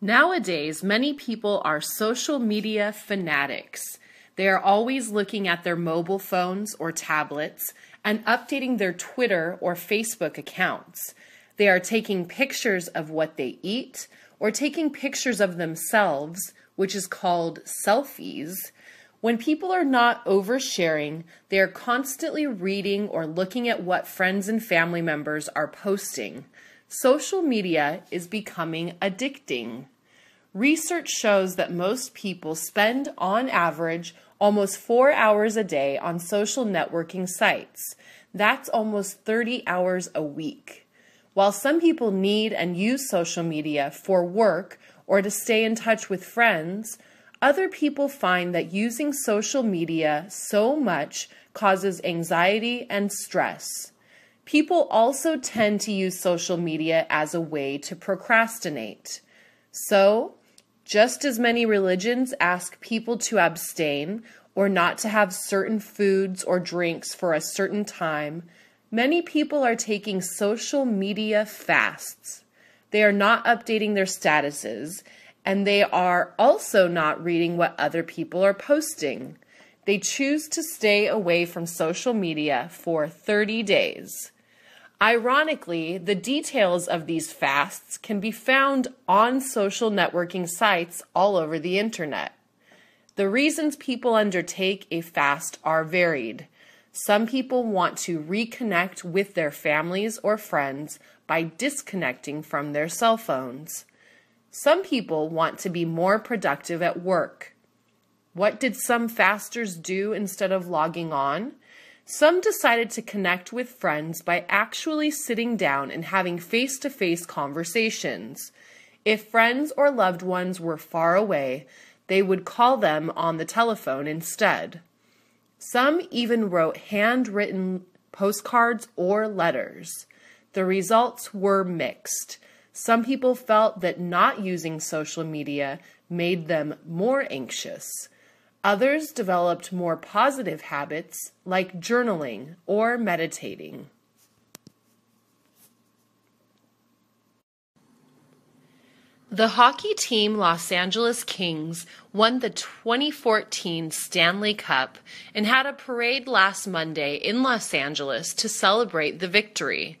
Nowadays, many people are social media fanatics. They are always looking at their mobile phones or tablets and updating their Twitter or Facebook accounts. They are taking pictures of what they eat or taking pictures of themselves, which is called selfies. When people are not oversharing, they are constantly reading or looking at what friends and family members are posting. Social media is becoming addicting. Research shows that most people spend, on average, almost four hours a day on social networking sites. That's almost 30 hours a week. While some people need and use social media for work or to stay in touch with friends, other people find that using social media so much causes anxiety and stress. People also tend to use social media as a way to procrastinate. So, just as many religions ask people to abstain or not to have certain foods or drinks for a certain time, many people are taking social media fasts. They are not updating their statuses, and they are also not reading what other people are posting. They choose to stay away from social media for 30 days. Ironically, the details of these fasts can be found on social networking sites all over the internet. The reasons people undertake a fast are varied. Some people want to reconnect with their families or friends by disconnecting from their cell phones. Some people want to be more productive at work. What did some fasters do instead of logging on? Some decided to connect with friends by actually sitting down and having face to face conversations. If friends or loved ones were far away, they would call them on the telephone instead. Some even wrote handwritten postcards or letters. The results were mixed. Some people felt that not using social media made them more anxious. Others developed more positive habits like journaling or meditating. The hockey team Los Angeles Kings won the 2014 Stanley Cup and had a parade last Monday in Los Angeles to celebrate the victory.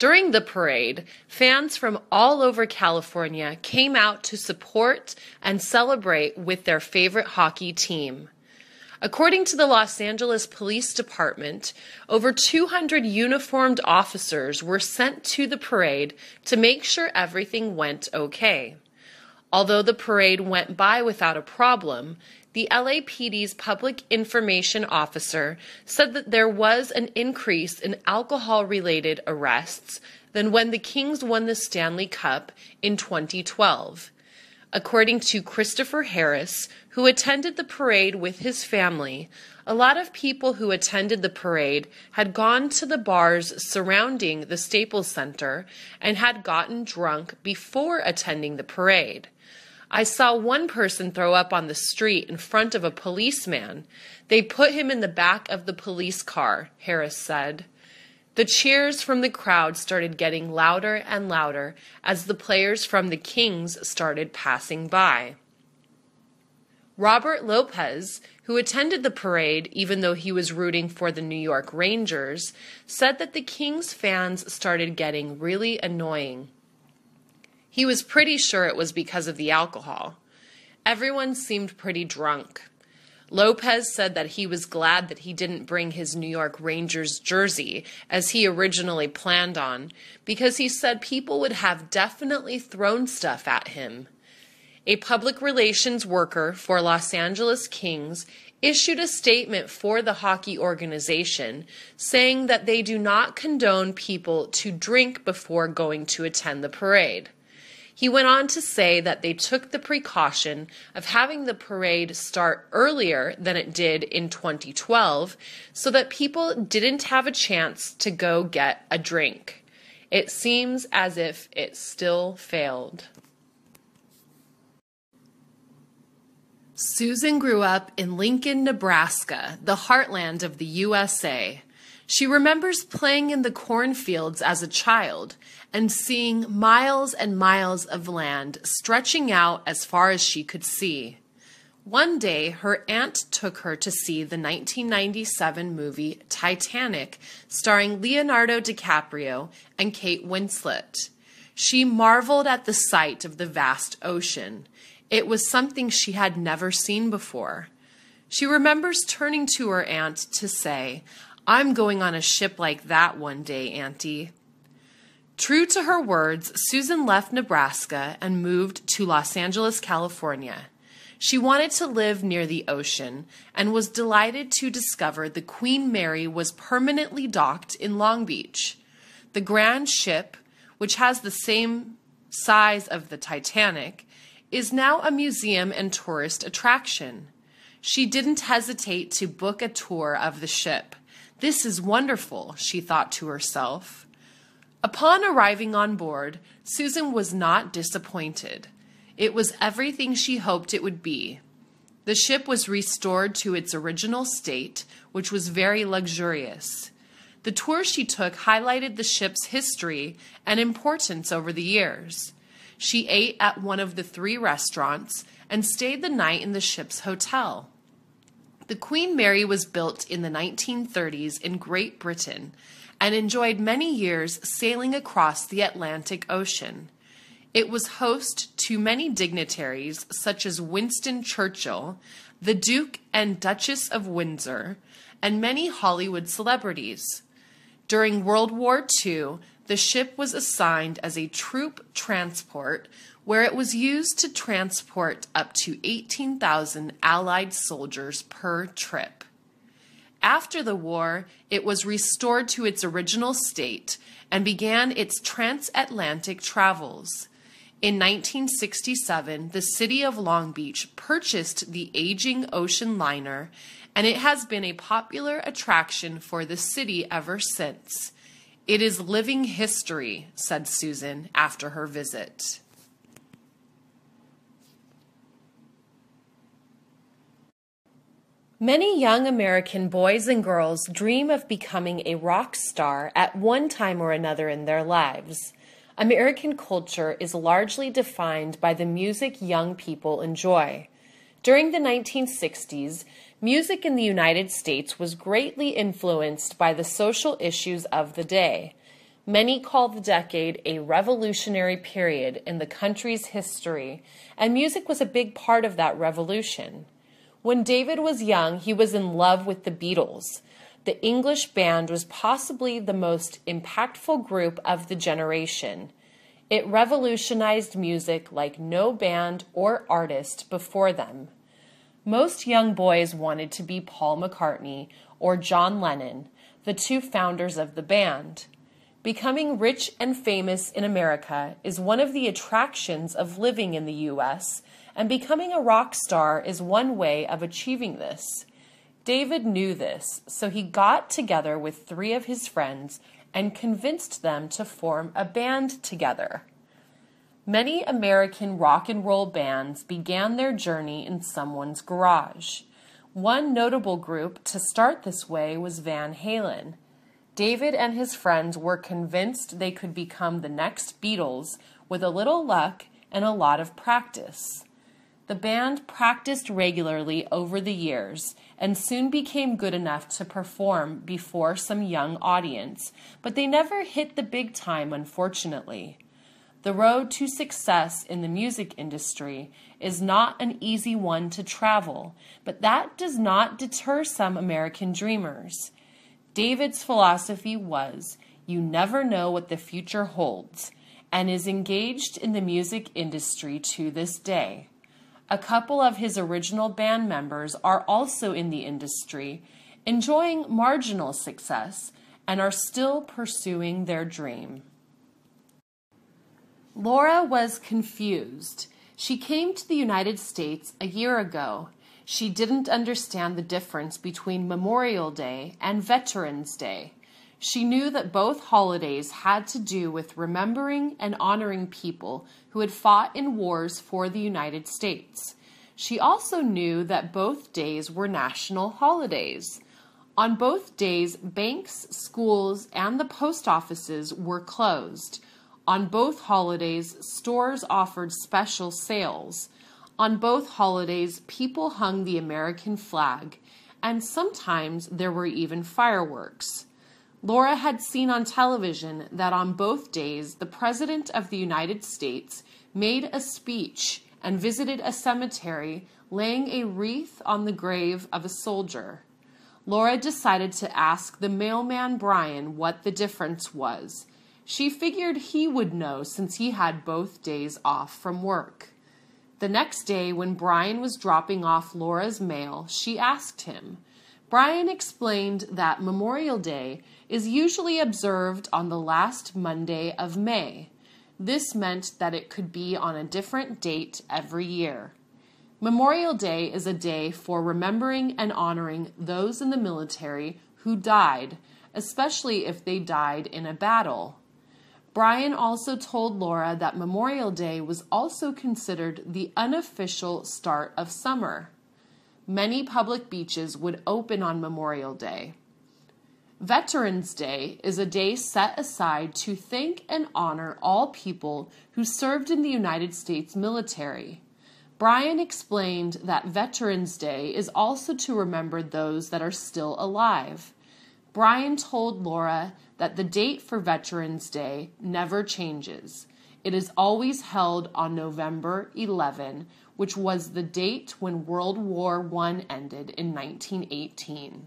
During the parade, fans from all over California came out to support and celebrate with their favorite hockey team. According to the Los Angeles Police Department, over 200 uniformed officers were sent to the parade to make sure everything went okay. Although the parade went by without a problem, the LAPD's public information officer said that there was an increase in alcohol related arrests than when the Kings won the Stanley Cup in 2012. According to Christopher Harris, who attended the parade with his family, a lot of people who attended the parade had gone to the bars surrounding the Staples Center and had gotten drunk before attending the parade. I saw one person throw up on the street in front of a policeman. They put him in the back of the police car, Harris said. The cheers from the crowd started getting louder and louder as the players from the Kings started passing by. Robert Lopez, who attended the parade even though he was rooting for the New York Rangers, said that the Kings fans started getting really annoying. He was pretty sure it was because of the alcohol. Everyone seemed pretty drunk. Lopez said that he was glad that he didn't bring his New York Rangers jersey as he originally planned on, because he said people would have definitely thrown stuff at him. A public relations worker for Los Angeles Kings issued a statement for the hockey organization saying that they do not condone people to drink before going to attend the parade. He went on to say that they took the precaution of having the parade start earlier than it did in 2012 so that people didn't have a chance to go get a drink. It seems as if it still failed. Susan grew up in Lincoln, Nebraska, the heartland of the USA. She remembers playing in the cornfields as a child and seeing miles and miles of land stretching out as far as she could see. One day, her aunt took her to see the 1997 movie Titanic, starring Leonardo DiCaprio and Kate Winslet. She marveled at the sight of the vast ocean. It was something she had never seen before. She remembers turning to her aunt to say, I'm going on a ship like that one day, Auntie. True to her words, Susan left Nebraska and moved to Los Angeles, California. She wanted to live near the ocean and was delighted to discover the Queen Mary was permanently docked in Long Beach. The grand ship, which has the same size of the Titanic, is now a museum and tourist attraction. She didn't hesitate to book a tour of the ship. This is wonderful, she thought to herself. Upon arriving on board, Susan was not disappointed. It was everything she hoped it would be. The ship was restored to its original state, which was very luxurious. The tour she took highlighted the ship's history and importance over the years. She ate at one of the three restaurants and stayed the night in the ship's hotel. The Queen Mary was built in the 1930s in Great Britain and enjoyed many years sailing across the Atlantic Ocean. It was host to many dignitaries such as Winston Churchill, the Duke and Duchess of Windsor, and many Hollywood celebrities. During World War II, the ship was assigned as a troop transport where it was used to transport up to 18,000 Allied soldiers per trip. After the war, it was restored to its original state and began its transatlantic travels. In 1967, the city of Long Beach purchased the aging ocean liner, and it has been a popular attraction for the city ever since. It is living history, said Susan after her visit. Many young American boys and girls dream of becoming a rock star at one time or another in their lives. American culture is largely defined by the music young people enjoy. During the 1960s, music in the United States was greatly influenced by the social issues of the day. Many call the decade a revolutionary period in the country's history, and music was a big part of that revolution. When David was young, he was in love with the Beatles the English band was possibly the most impactful group of the generation. It revolutionized music like no band or artist before them. Most young boys wanted to be Paul McCartney or John Lennon, the two founders of the band. Becoming rich and famous in America is one of the attractions of living in the U.S., and becoming a rock star is one way of achieving this. David knew this, so he got together with three of his friends and convinced them to form a band together. Many American rock and roll bands began their journey in someone's garage. One notable group to start this way was Van Halen. David and his friends were convinced they could become the next Beatles with a little luck and a lot of practice. The band practiced regularly over the years and soon became good enough to perform before some young audience, but they never hit the big time, unfortunately. The road to success in the music industry is not an easy one to travel, but that does not deter some American dreamers. David's philosophy was you never know what the future holds, and is engaged in the music industry to this day. A couple of his original band members are also in the industry, enjoying marginal success, and are still pursuing their dream. Laura was confused. She came to the United States a year ago. She didn't understand the difference between Memorial Day and Veterans Day. She knew that both holidays had to do with remembering and honoring people who had fought in wars for the United States. She also knew that both days were national holidays. On both days, banks, schools, and the post offices were closed. On both holidays, stores offered special sales. On both holidays, people hung the American flag, and sometimes there were even fireworks. Laura had seen on television that on both days the President of the United States made a speech and visited a cemetery, laying a wreath on the grave of a soldier. Laura decided to ask the mailman Brian what the difference was. She figured he would know since he had both days off from work. The next day, when Brian was dropping off Laura's mail, she asked him. Brian explained that Memorial Day is usually observed on the last Monday of May. This meant that it could be on a different date every year. Memorial Day is a day for remembering and honoring those in the military who died, especially if they died in a battle. Brian also told Laura that Memorial Day was also considered the unofficial start of summer. Many public beaches would open on Memorial Day. Veterans Day is a day set aside to thank and honor all people who served in the United States military. Brian explained that Veterans Day is also to remember those that are still alive. Brian told Laura that the date for Veterans Day never changes. It is always held on November 11, which was the date when World War I ended in 1918.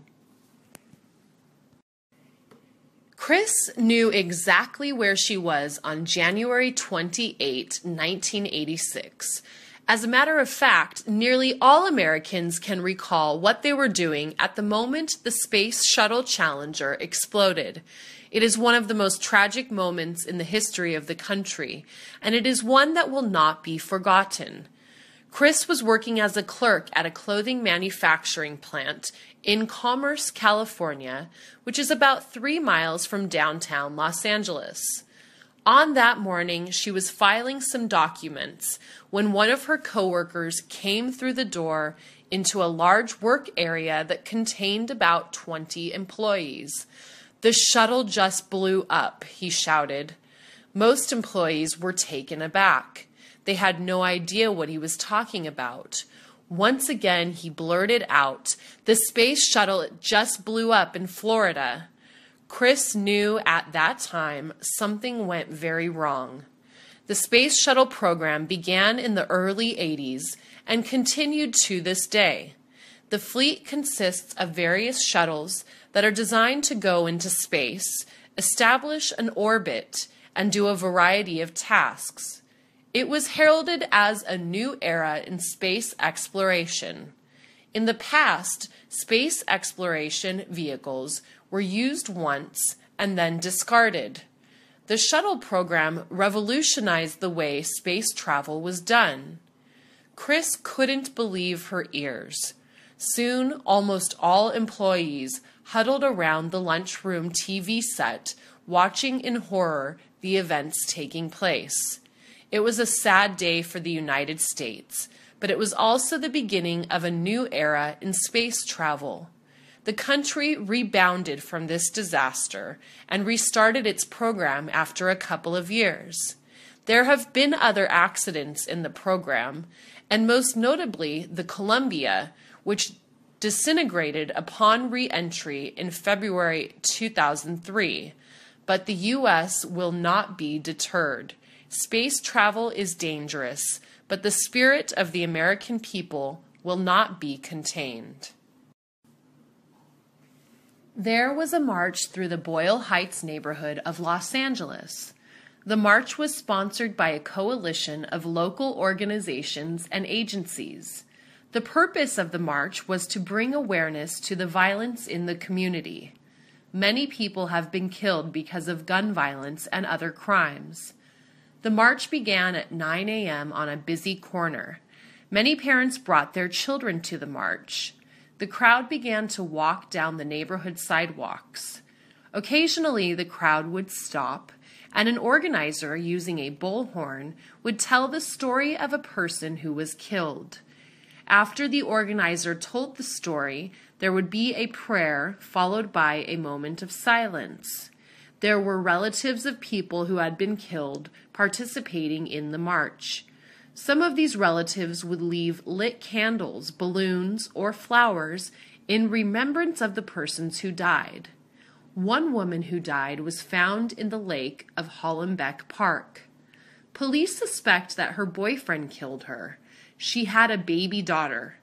Chris knew exactly where she was on January 28, 1986 as a matter of fact, nearly all Americans can recall what they were doing at the moment the Space Shuttle Challenger exploded. It is one of the most tragic moments in the history of the country, and it is one that will not be forgotten. Chris was working as a clerk at a clothing manufacturing plant in Commerce, California, which is about three miles from downtown Los Angeles. On that morning, she was filing some documents when one of her coworkers came through the door into a large work area that contained about 20 employees. The shuttle just blew up, he shouted. Most employees were taken aback. They had no idea what he was talking about. Once again, he blurted out, The space shuttle just blew up in Florida. Chris knew at that time something went very wrong. The Space Shuttle program began in the early 80s and continued to this day. The fleet consists of various shuttles that are designed to go into space, establish an orbit, and do a variety of tasks. It was heralded as a new era in space exploration. In the past, space exploration vehicles were used once and then discarded. The shuttle program revolutionized the way space travel was done. Chris couldn't believe her ears. Soon, almost all employees huddled around the lunchroom TV set, watching in horror the events taking place. It was a sad day for the United States, but it was also the beginning of a new era in space travel. The country rebounded from this disaster and restarted its program after a couple of years. There have been other accidents in the program, and most notably the Columbia, which disintegrated upon re entry in February 2003. But the U.S. will not be deterred. Space travel is dangerous, but the spirit of the American people will not be contained. There was a march through the Boyle Heights neighborhood of Los Angeles. The march was sponsored by a coalition of local organizations and agencies. The purpose of the march was to bring awareness to the violence in the community. Many people have been killed because of gun violence and other crimes. The march began at 9 a.m. on a busy corner. Many parents brought their children to the march the crowd began to walk down the neighborhood sidewalks. Occasionally, the crowd would stop, and an organizer using a bullhorn would tell the story of a person who was killed. After the organizer told the story, there would be a prayer followed by a moment of silence. There were relatives of people who had been killed participating in the march. Some of these relatives would leave lit candles, balloons, or flowers in remembrance of the persons who died. One woman who died was found in the lake of Hollenbeck Park. Police suspect that her boyfriend killed her. She had a baby daughter.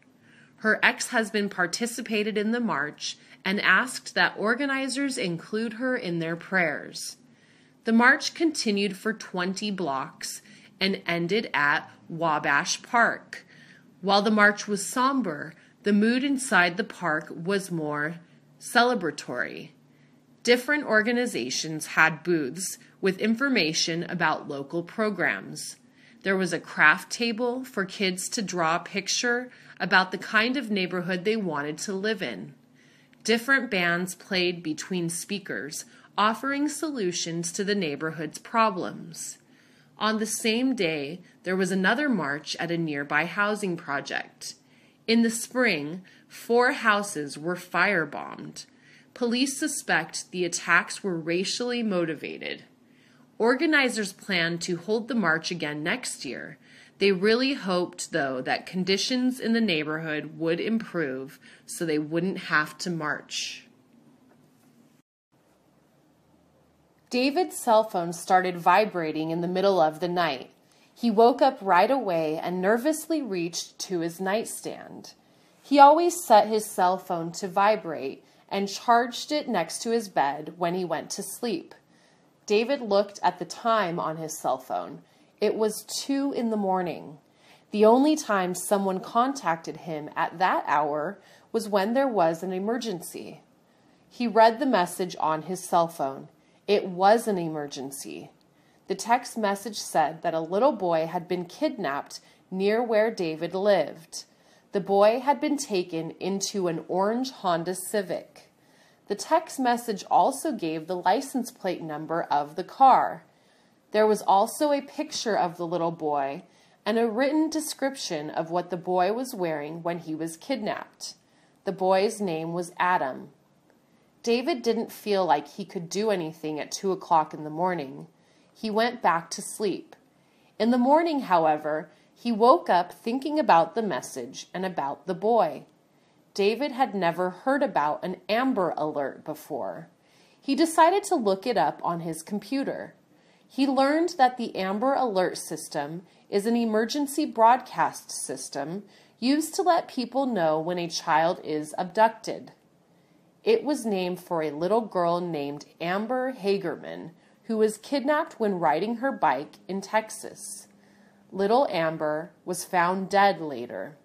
Her ex husband participated in the march and asked that organizers include her in their prayers. The march continued for 20 blocks and ended at Wabash Park. While the march was somber, the mood inside the park was more celebratory. Different organizations had booths with information about local programs. There was a craft table for kids to draw a picture about the kind of neighborhood they wanted to live in. Different bands played between speakers, offering solutions to the neighborhood's problems. On the same day, there was another march at a nearby housing project. In the spring, four houses were firebombed. Police suspect the attacks were racially motivated. Organizers plan to hold the march again next year. They really hoped, though, that conditions in the neighborhood would improve so they wouldn't have to march. David's cell phone started vibrating in the middle of the night. He woke up right away and nervously reached to his nightstand. He always set his cell phone to vibrate and charged it next to his bed when he went to sleep. David looked at the time on his cell phone. It was two in the morning. The only time someone contacted him at that hour was when there was an emergency. He read the message on his cell phone. It was an emergency. The text message said that a little boy had been kidnapped near where David lived. The boy had been taken into an orange Honda Civic. The text message also gave the license plate number of the car. There was also a picture of the little boy and a written description of what the boy was wearing when he was kidnapped. The boy's name was Adam. David didn't feel like he could do anything at two o'clock in the morning. He went back to sleep. In the morning, however, he woke up thinking about the message and about the boy. David had never heard about an Amber Alert before. He decided to look it up on his computer. He learned that the Amber Alert system is an emergency broadcast system used to let people know when a child is abducted. It was named for a little girl named Amber Hagerman, who was kidnapped when riding her bike in Texas. Little Amber was found dead later.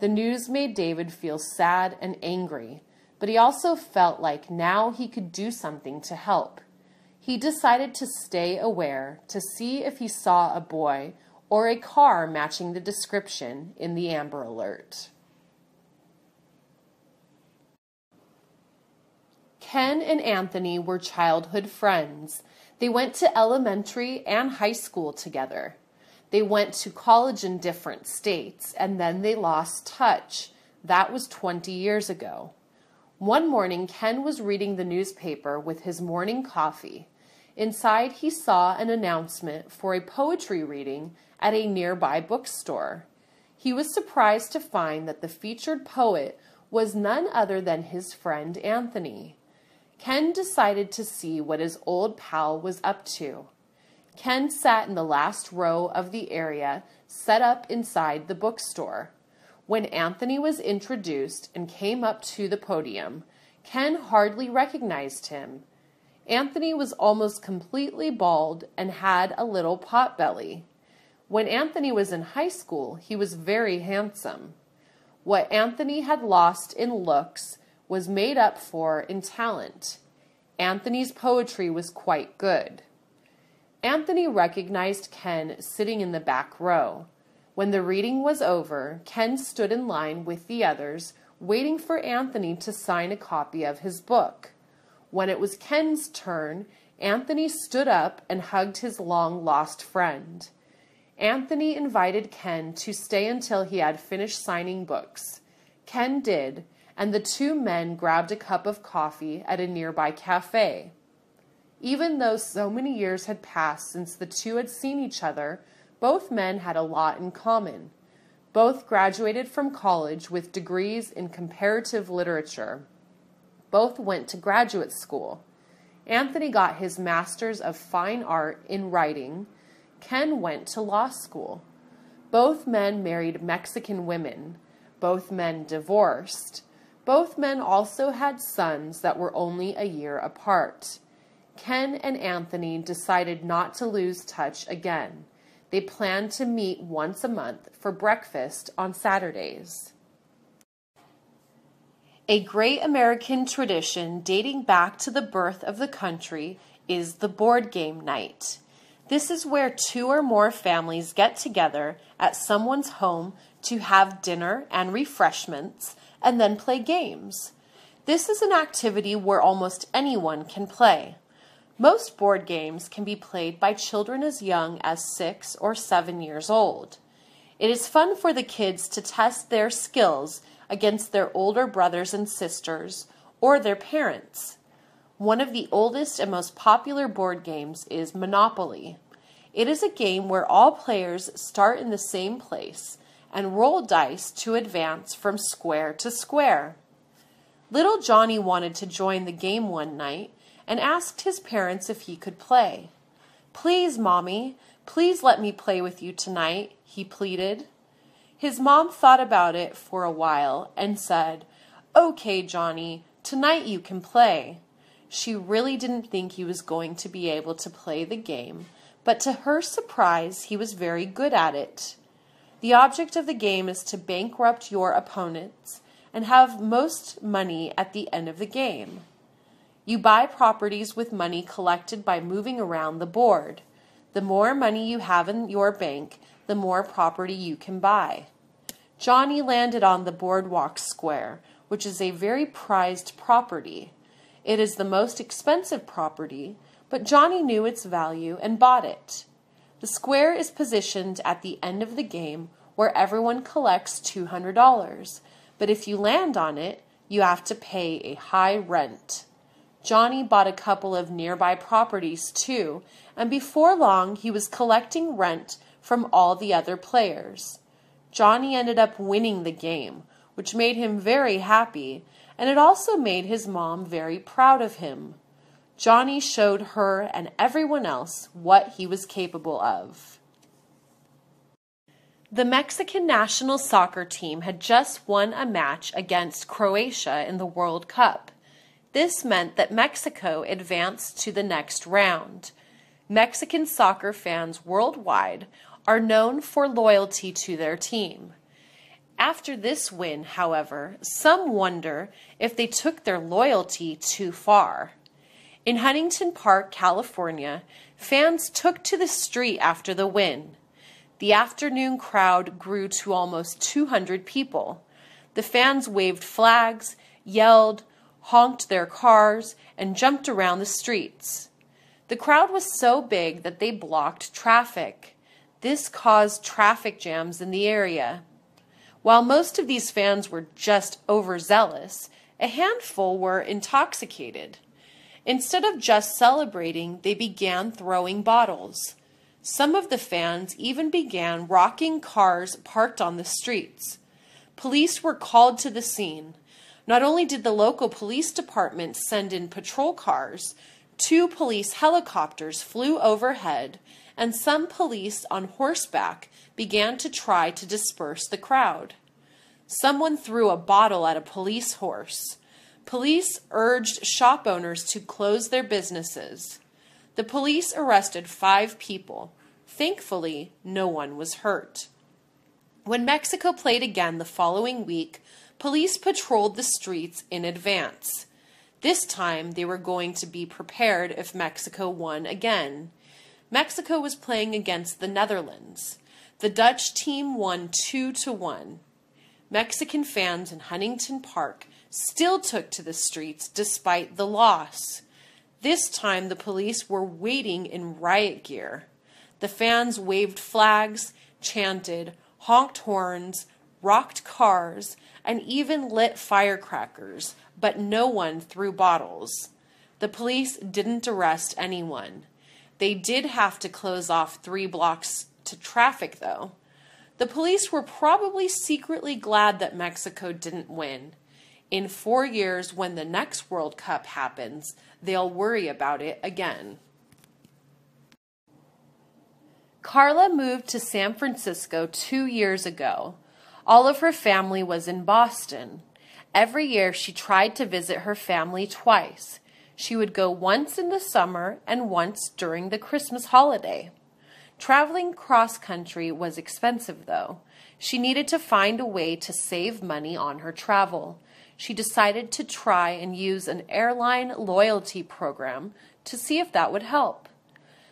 The news made David feel sad and angry, but he also felt like now he could do something to help. He decided to stay aware to see if he saw a boy or a car matching the description in the Amber Alert. Ken and Anthony were childhood friends. They went to elementary and high school together. They went to college in different states and then they lost touch. That was 20 years ago. One morning, Ken was reading the newspaper with his morning coffee. Inside, he saw an announcement for a poetry reading at a nearby bookstore. He was surprised to find that the featured poet was none other than his friend Anthony. Ken decided to see what his old pal was up to. Ken sat in the last row of the area set up inside the bookstore. When Anthony was introduced and came up to the podium, Ken hardly recognized him. Anthony was almost completely bald and had a little pot belly. When Anthony was in high school, he was very handsome. What Anthony had lost in looks was made up for in talent. Anthony's poetry was quite good. Anthony recognized Ken sitting in the back row. When the reading was over, Ken stood in line with the others, waiting for Anthony to sign a copy of his book. When it was Ken's turn, Anthony stood up and hugged his long lost friend. Anthony invited Ken to stay until he had finished signing books. Ken did, and the two men grabbed a cup of coffee at a nearby cafe. Even though so many years had passed since the two had seen each other, both men had a lot in common. Both graduated from college with degrees in comparative literature. Both went to graduate school. Anthony got his Master's of Fine Art in Writing. Ken went to law school. Both men married Mexican women. Both men divorced. Both men also had sons that were only a year apart. Ken and Anthony decided not to lose touch again. They planned to meet once a month for breakfast on Saturdays. A great American tradition dating back to the birth of the country is the board game night. This is where two or more families get together at someone's home to have dinner and refreshments and then play games. This is an activity where almost anyone can play. Most board games can be played by children as young as six or seven years old. It is fun for the kids to test their skills against their older brothers and sisters or their parents. One of the oldest and most popular board games is Monopoly. It is a game where all players start in the same place and roll dice to advance from square to square. Little Johnny wanted to join the game one night and asked his parents if he could play. Please, Mommy, please let me play with you tonight, he pleaded. His mom thought about it for a while and said, Okay, Johnny, tonight you can play. She really didn't think he was going to be able to play the game, but to her surprise, he was very good at it. The object of the game is to bankrupt your opponents and have most money at the end of the game. You buy properties with money collected by moving around the board. The more money you have in your bank, the more property you can buy. Johnny landed on the Boardwalk Square, which is a very prized property. It is the most expensive property, but Johnny knew its value and bought it. The square is positioned at the end of the game where everyone collects $200, but if you land on it, you have to pay a high rent. Johnny bought a couple of nearby properties too, and before long he was collecting rent from all the other players. Johnny ended up winning the game, which made him very happy, and it also made his mom very proud of him. Johnny showed her and everyone else what he was capable of. The Mexican national soccer team had just won a match against Croatia in the World Cup. This meant that Mexico advanced to the next round. Mexican soccer fans worldwide are known for loyalty to their team. After this win, however, some wonder if they took their loyalty too far. In Huntington Park, California, fans took to the street after the win. The afternoon crowd grew to almost 200 people. The fans waved flags, yelled, honked their cars, and jumped around the streets. The crowd was so big that they blocked traffic. This caused traffic jams in the area. While most of these fans were just overzealous, a handful were intoxicated. Instead of just celebrating, they began throwing bottles. Some of the fans even began rocking cars parked on the streets. Police were called to the scene. Not only did the local police department send in patrol cars, two police helicopters flew overhead, and some police on horseback began to try to disperse the crowd. Someone threw a bottle at a police horse. Police urged shop owners to close their businesses. The police arrested five people. Thankfully, no one was hurt. When Mexico played again the following week, police patrolled the streets in advance. This time they were going to be prepared if Mexico won again. Mexico was playing against the Netherlands. The Dutch team won 2 to 1. Mexican fans in Huntington Park still took to the streets despite the loss. This time the police were waiting in riot gear. The fans waved flags, chanted, honked horns, rocked cars, and even lit firecrackers, but no one threw bottles. The police didn't arrest anyone. They did have to close off three blocks to traffic, though. The police were probably secretly glad that Mexico didn't win. In four years, when the next World Cup happens, they'll worry about it again. Carla moved to San Francisco two years ago. All of her family was in Boston. Every year she tried to visit her family twice. She would go once in the summer and once during the Christmas holiday. Traveling cross country was expensive, though. She needed to find a way to save money on her travel. She decided to try and use an airline loyalty program to see if that would help.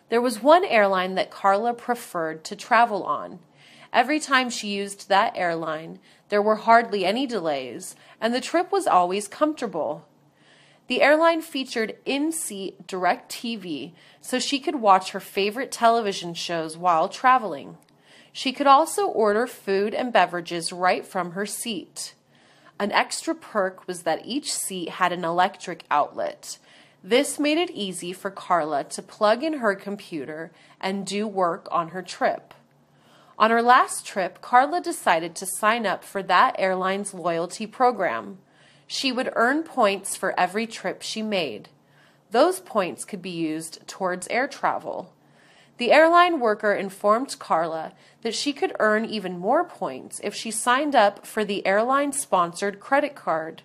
There was one airline that Carla preferred to travel on. Every time she used that airline, there were hardly any delays, and the trip was always comfortable. The airline featured in seat direct TV so she could watch her favorite television shows while traveling. She could also order food and beverages right from her seat. An extra perk was that each seat had an electric outlet. This made it easy for Carla to plug in her computer and do work on her trip. On her last trip, Carla decided to sign up for that airline's loyalty program. She would earn points for every trip she made. Those points could be used towards air travel. The airline worker informed Carla that she could earn even more points if she signed up for the airline sponsored credit card.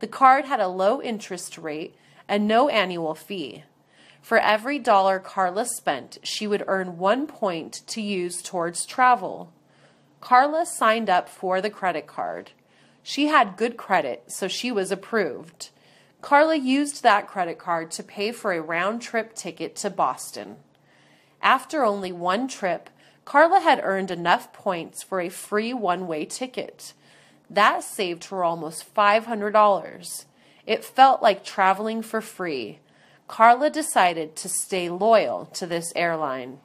The card had a low interest rate and no annual fee. For every dollar Carla spent, she would earn one point to use towards travel. Carla signed up for the credit card. She had good credit, so she was approved. Carla used that credit card to pay for a round trip ticket to Boston. After only one trip, Carla had earned enough points for a free one way ticket. That saved her almost $500. It felt like traveling for free. Carla decided to stay loyal to this airline.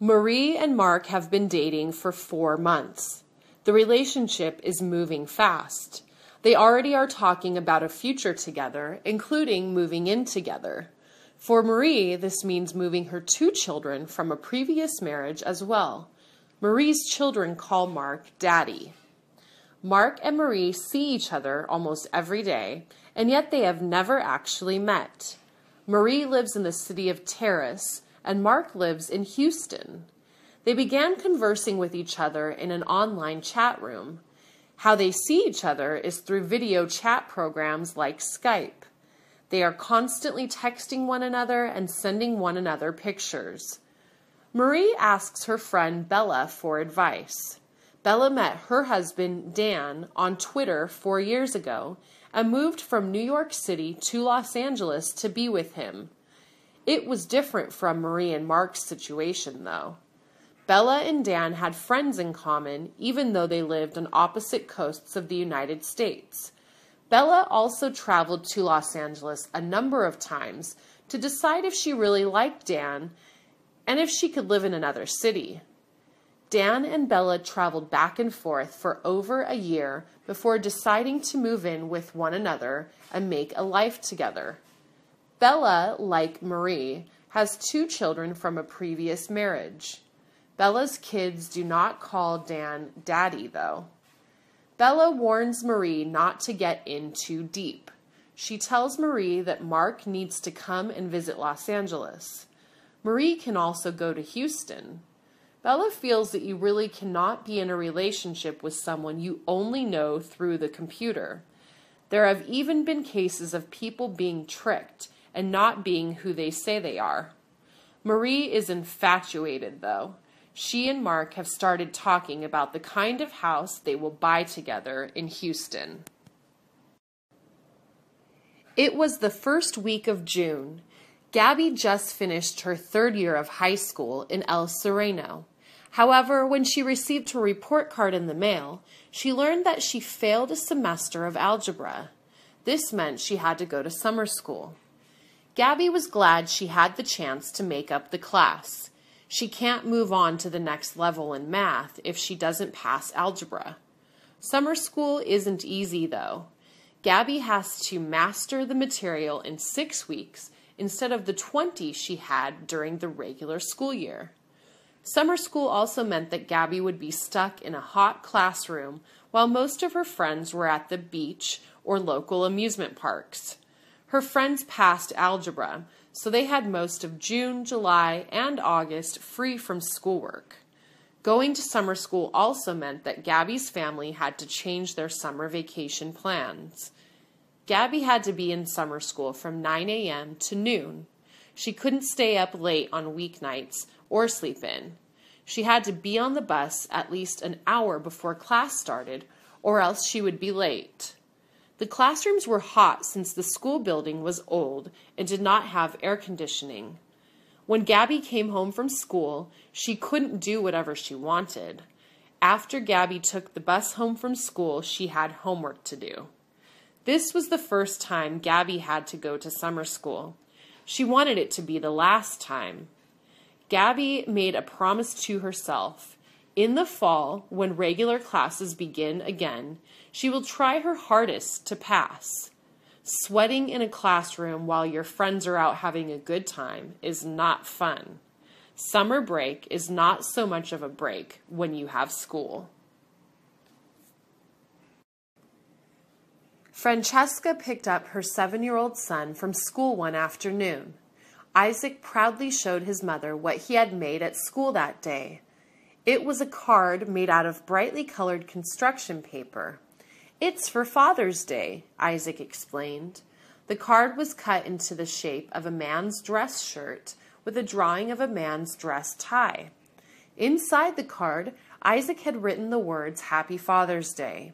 Marie and Mark have been dating for four months. The relationship is moving fast. They already are talking about a future together, including moving in together. For Marie, this means moving her two children from a previous marriage as well. Marie's children call Mark Daddy. Mark and Marie see each other almost every day, and yet they have never actually met. Marie lives in the city of Terrace, and Mark lives in Houston. They began conversing with each other in an online chat room. How they see each other is through video chat programs like Skype. They are constantly texting one another and sending one another pictures. Marie asks her friend Bella for advice. Bella met her husband, Dan, on Twitter four years ago and moved from New York City to Los Angeles to be with him. It was different from Marie and Mark's situation, though. Bella and Dan had friends in common, even though they lived on opposite coasts of the United States. Bella also traveled to Los Angeles a number of times to decide if she really liked Dan and if she could live in another city. Dan and Bella traveled back and forth for over a year before deciding to move in with one another and make a life together. Bella, like Marie, has two children from a previous marriage. Bella's kids do not call Dan Daddy, though. Bella warns Marie not to get in too deep. She tells Marie that Mark needs to come and visit Los Angeles. Marie can also go to Houston. Bella feels that you really cannot be in a relationship with someone you only know through the computer. There have even been cases of people being tricked and not being who they say they are. Marie is infatuated, though. She and Mark have started talking about the kind of house they will buy together in Houston. It was the first week of June. Gabby just finished her third year of high school in El Sereno. However, when she received her report card in the mail, she learned that she failed a semester of algebra. This meant she had to go to summer school. Gabby was glad she had the chance to make up the class. She can't move on to the next level in math if she doesn't pass algebra. Summer school isn't easy, though. Gabby has to master the material in six weeks instead of the 20 she had during the regular school year. Summer school also meant that Gabby would be stuck in a hot classroom while most of her friends were at the beach or local amusement parks. Her friends passed algebra, so they had most of June, July, and August free from schoolwork. Going to summer school also meant that Gabby's family had to change their summer vacation plans. Gabby had to be in summer school from 9 a.m. to noon. She couldn't stay up late on weeknights or sleep in. She had to be on the bus at least an hour before class started, or else she would be late. The classrooms were hot since the school building was old and did not have air conditioning. When Gabby came home from school, she couldn't do whatever she wanted. After Gabby took the bus home from school, she had homework to do. This was the first time Gabby had to go to summer school. She wanted it to be the last time. Gabby made a promise to herself. In the fall, when regular classes begin again, she will try her hardest to pass. Sweating in a classroom while your friends are out having a good time is not fun. Summer break is not so much of a break when you have school. Francesca picked up her seven year old son from school one afternoon. Isaac proudly showed his mother what he had made at school that day. It was a card made out of brightly colored construction paper. It's for Father's Day, Isaac explained. The card was cut into the shape of a man's dress shirt with a drawing of a man's dress tie. Inside the card, Isaac had written the words Happy Father's Day.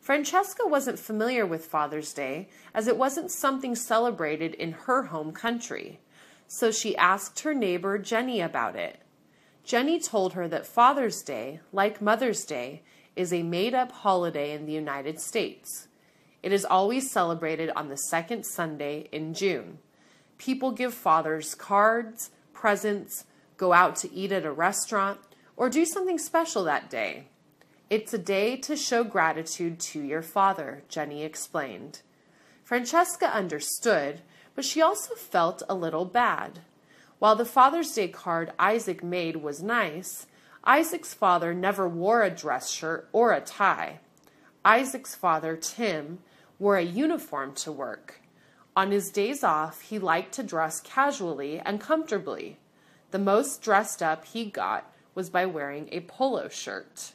Francesca wasn't familiar with Father's Day, as it wasn't something celebrated in her home country, so she asked her neighbor Jenny about it. Jenny told her that Father's Day, like Mother's Day, is a made up holiday in the United States. It is always celebrated on the second Sunday in June. People give fathers cards, presents, go out to eat at a restaurant, or do something special that day. It's a day to show gratitude to your father, Jenny explained. Francesca understood, but she also felt a little bad. While the Father's Day card Isaac made was nice, Isaac's father never wore a dress shirt or a tie. Isaac's father, Tim, wore a uniform to work. On his days off, he liked to dress casually and comfortably. The most dressed up he got was by wearing a polo shirt.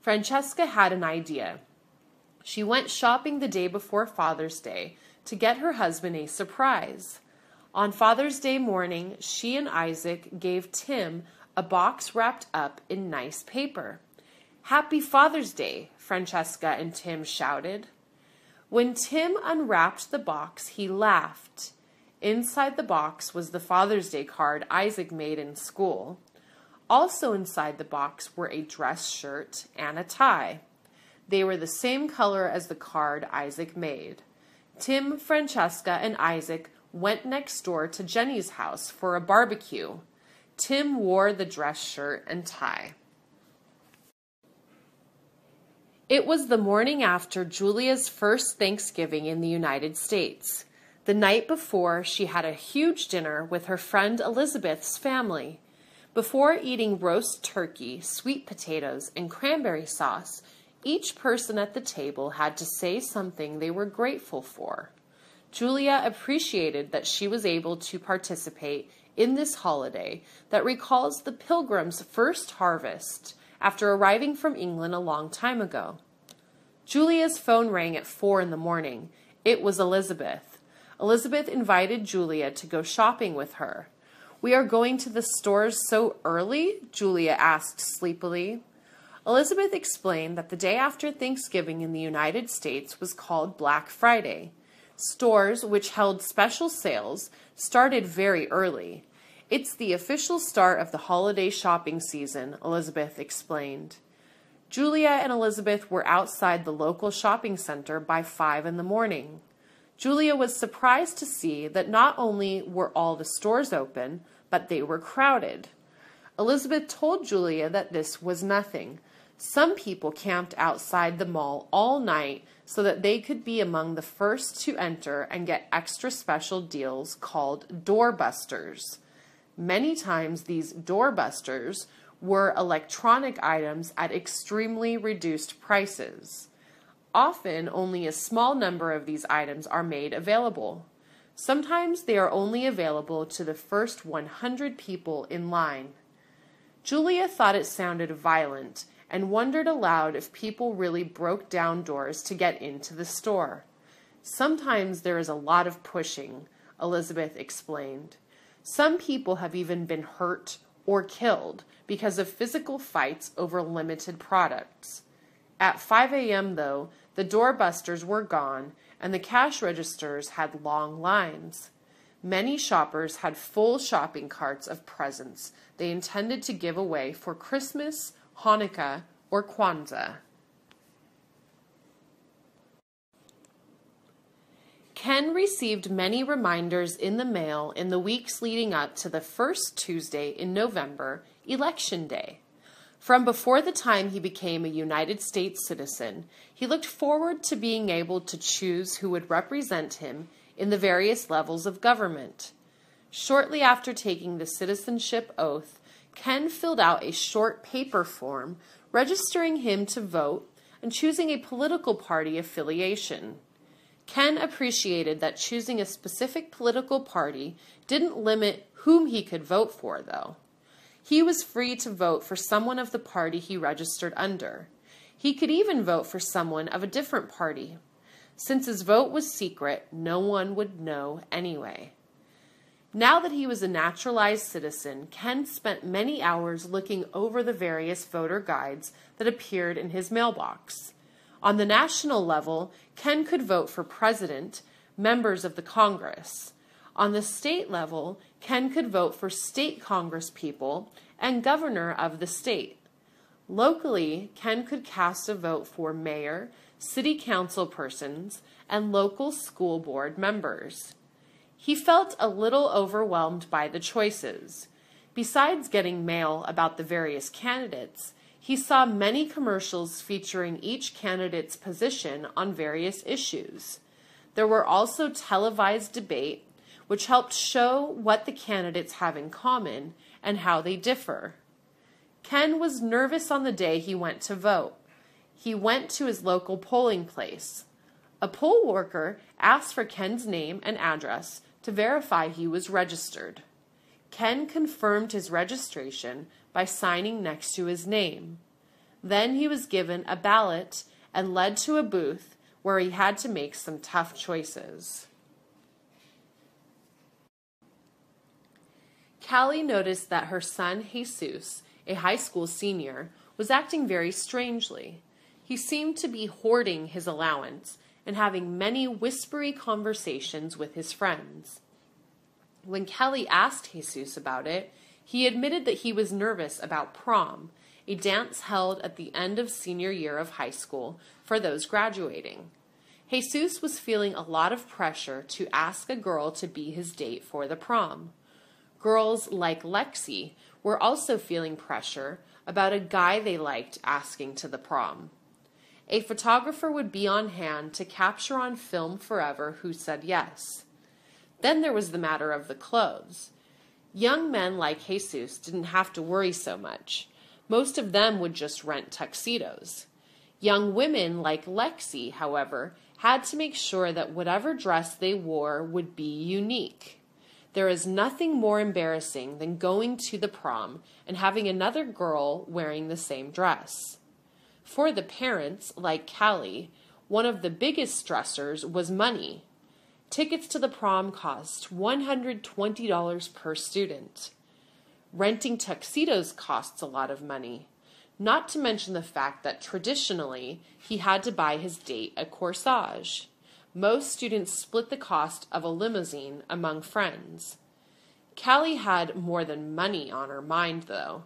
Francesca had an idea. She went shopping the day before Father's Day to get her husband a surprise. On Father's Day morning, she and Isaac gave Tim a box wrapped up in nice paper. Happy Father's Day, Francesca and Tim shouted. When Tim unwrapped the box, he laughed. Inside the box was the Father's Day card Isaac made in school. Also inside the box were a dress shirt and a tie. They were the same color as the card Isaac made. Tim, Francesca, and Isaac went next door to Jenny's house for a barbecue. Tim wore the dress shirt and tie. It was the morning after Julia's first Thanksgiving in the United States. The night before, she had a huge dinner with her friend Elizabeth's family. Before eating roast turkey, sweet potatoes, and cranberry sauce, each person at the table had to say something they were grateful for. Julia appreciated that she was able to participate in this holiday that recalls the pilgrims' first harvest after arriving from England a long time ago. Julia's phone rang at four in the morning. It was Elizabeth. Elizabeth invited Julia to go shopping with her. We are going to the stores so early? Julia asked sleepily. Elizabeth explained that the day after Thanksgiving in the United States was called Black Friday. Stores, which held special sales, started very early. It's the official start of the holiday shopping season, Elizabeth explained. Julia and Elizabeth were outside the local shopping center by five in the morning. Julia was surprised to see that not only were all the stores open, but they were crowded. Elizabeth told Julia that this was nothing. Some people camped outside the mall all night so that they could be among the first to enter and get extra special deals called doorbusters. Many times, these doorbusters were electronic items at extremely reduced prices. Often, only a small number of these items are made available. Sometimes they are only available to the first 100 people in line. Julia thought it sounded violent and wondered aloud if people really broke down doors to get into the store. Sometimes there is a lot of pushing, Elizabeth explained. Some people have even been hurt or killed because of physical fights over limited products. At 5 a.m., though, the doorbusters were gone and the cash registers had long lines. Many shoppers had full shopping carts of presents they intended to give away for Christmas, Hanukkah, or Kwanzaa. Ken received many reminders in the mail in the weeks leading up to the first Tuesday in November, Election Day. From before the time he became a United States citizen, he looked forward to being able to choose who would represent him in the various levels of government. Shortly after taking the citizenship oath, Ken filled out a short paper form registering him to vote and choosing a political party affiliation. Ken appreciated that choosing a specific political party didn't limit whom he could vote for, though. He was free to vote for someone of the party he registered under. He could even vote for someone of a different party. Since his vote was secret, no one would know anyway. Now that he was a naturalized citizen, Ken spent many hours looking over the various voter guides that appeared in his mailbox. On the national level, Ken could vote for president, members of the Congress. On the state level, Ken could vote for state Congress people and governor of the state. Locally, Ken could cast a vote for mayor, city council persons, and local school board members. He felt a little overwhelmed by the choices. Besides getting mail about the various candidates, he saw many commercials featuring each candidate's position on various issues. There were also televised debate, which helped show what the candidates have in common and how they differ. Ken was nervous on the day he went to vote. He went to his local polling place. A poll worker asked for Ken's name and address to verify he was registered. Ken confirmed his registration by signing next to his name. Then he was given a ballot and led to a booth where he had to make some tough choices. Callie noticed that her son, Jesus, a high school senior, was acting very strangely. He seemed to be hoarding his allowance and having many whispery conversations with his friends. When Kelly asked Jesus about it, he admitted that he was nervous about prom, a dance held at the end of senior year of high school for those graduating. Jesus was feeling a lot of pressure to ask a girl to be his date for the prom. Girls like Lexi were also feeling pressure about a guy they liked asking to the prom. A photographer would be on hand to capture on film forever who said yes. Then there was the matter of the clothes. Young men like Jesus didn't have to worry so much. Most of them would just rent tuxedos. Young women like Lexi, however, had to make sure that whatever dress they wore would be unique. There is nothing more embarrassing than going to the prom and having another girl wearing the same dress. For the parents, like Callie, one of the biggest stressors was money. Tickets to the prom cost $120 per student. Renting tuxedos costs a lot of money, not to mention the fact that traditionally he had to buy his date a corsage. Most students split the cost of a limousine among friends. Callie had more than money on her mind, though.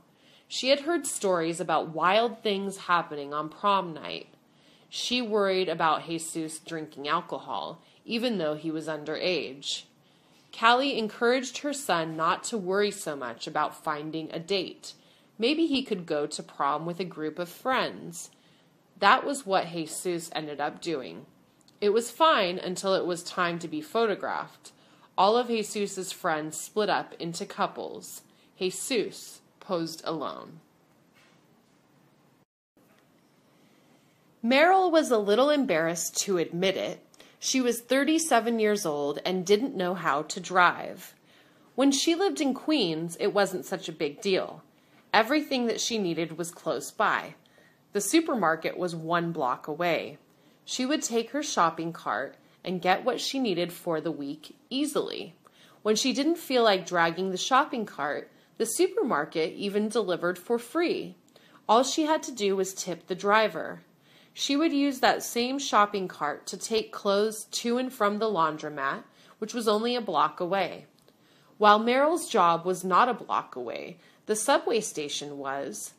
She had heard stories about wild things happening on prom night. She worried about Jesus drinking alcohol, even though he was underage. Callie encouraged her son not to worry so much about finding a date. Maybe he could go to prom with a group of friends. That was what Jesus ended up doing. It was fine until it was time to be photographed. All of Jesus's friends split up into couples. Jesus posed alone. Merrill was a little embarrassed to admit it. She was 37 years old and didn't know how to drive. When she lived in Queens, it wasn't such a big deal. Everything that she needed was close by. The supermarket was one block away. She would take her shopping cart and get what she needed for the week easily. When she didn't feel like dragging the shopping cart, the supermarket even delivered for free. All she had to do was tip the driver. She would use that same shopping cart to take clothes to and from the laundromat, which was only a block away. While Merrill's job was not a block away, the subway station was.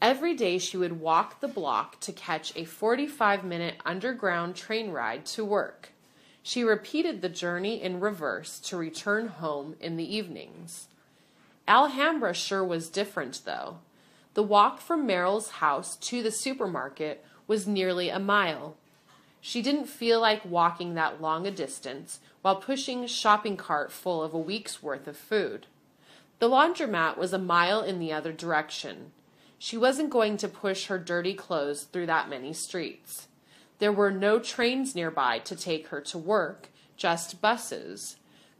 Every day she would walk the block to catch a 45 minute underground train ride to work. She repeated the journey in reverse to return home in the evenings. Alhambra sure was different, though. The walk from Merrill's house to the supermarket was nearly a mile. She didn't feel like walking that long a distance while pushing a shopping cart full of a week's worth of food. The laundromat was a mile in the other direction. She wasn't going to push her dirty clothes through that many streets. There were no trains nearby to take her to work, just buses.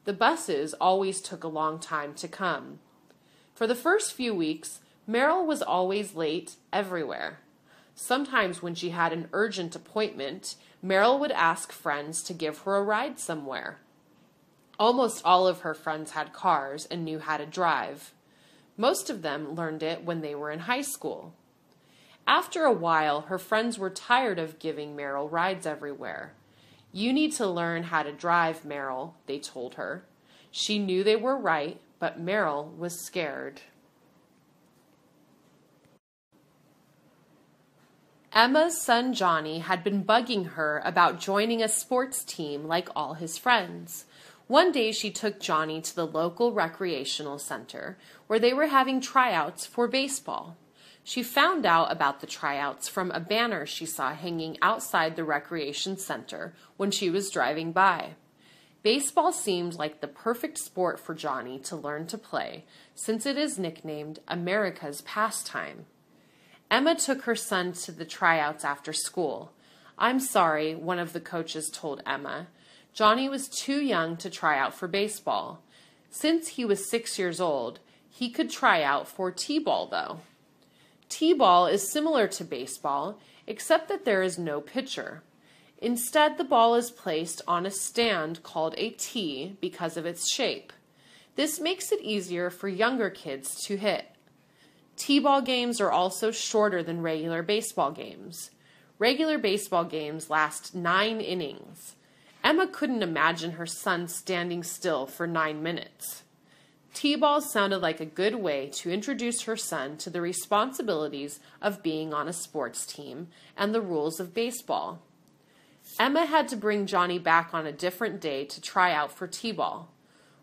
The buses always took a long time to come. For the first few weeks, Meryl was always late everywhere. Sometimes, when she had an urgent appointment, Meryl would ask friends to give her a ride somewhere. Almost all of her friends had cars and knew how to drive. Most of them learned it when they were in high school. After a while, her friends were tired of giving Meryl rides everywhere. You need to learn how to drive, Meryl, they told her. She knew they were right, but Meryl was scared. Emma's son Johnny had been bugging her about joining a sports team like all his friends. One day she took Johnny to the local recreational center where they were having tryouts for baseball. She found out about the tryouts from a banner she saw hanging outside the recreation center when she was driving by. Baseball seemed like the perfect sport for Johnny to learn to play, since it is nicknamed America's pastime. Emma took her son to the tryouts after school. I'm sorry, one of the coaches told Emma. Johnny was too young to try out for baseball. Since he was six years old, he could try out for T ball, though. T ball is similar to baseball, except that there is no pitcher. Instead, the ball is placed on a stand called a tee because of its shape. This makes it easier for younger kids to hit. T ball games are also shorter than regular baseball games. Regular baseball games last nine innings. Emma couldn't imagine her son standing still for nine minutes. T ball sounded like a good way to introduce her son to the responsibilities of being on a sports team and the rules of baseball. Emma had to bring Johnny back on a different day to try out for T ball.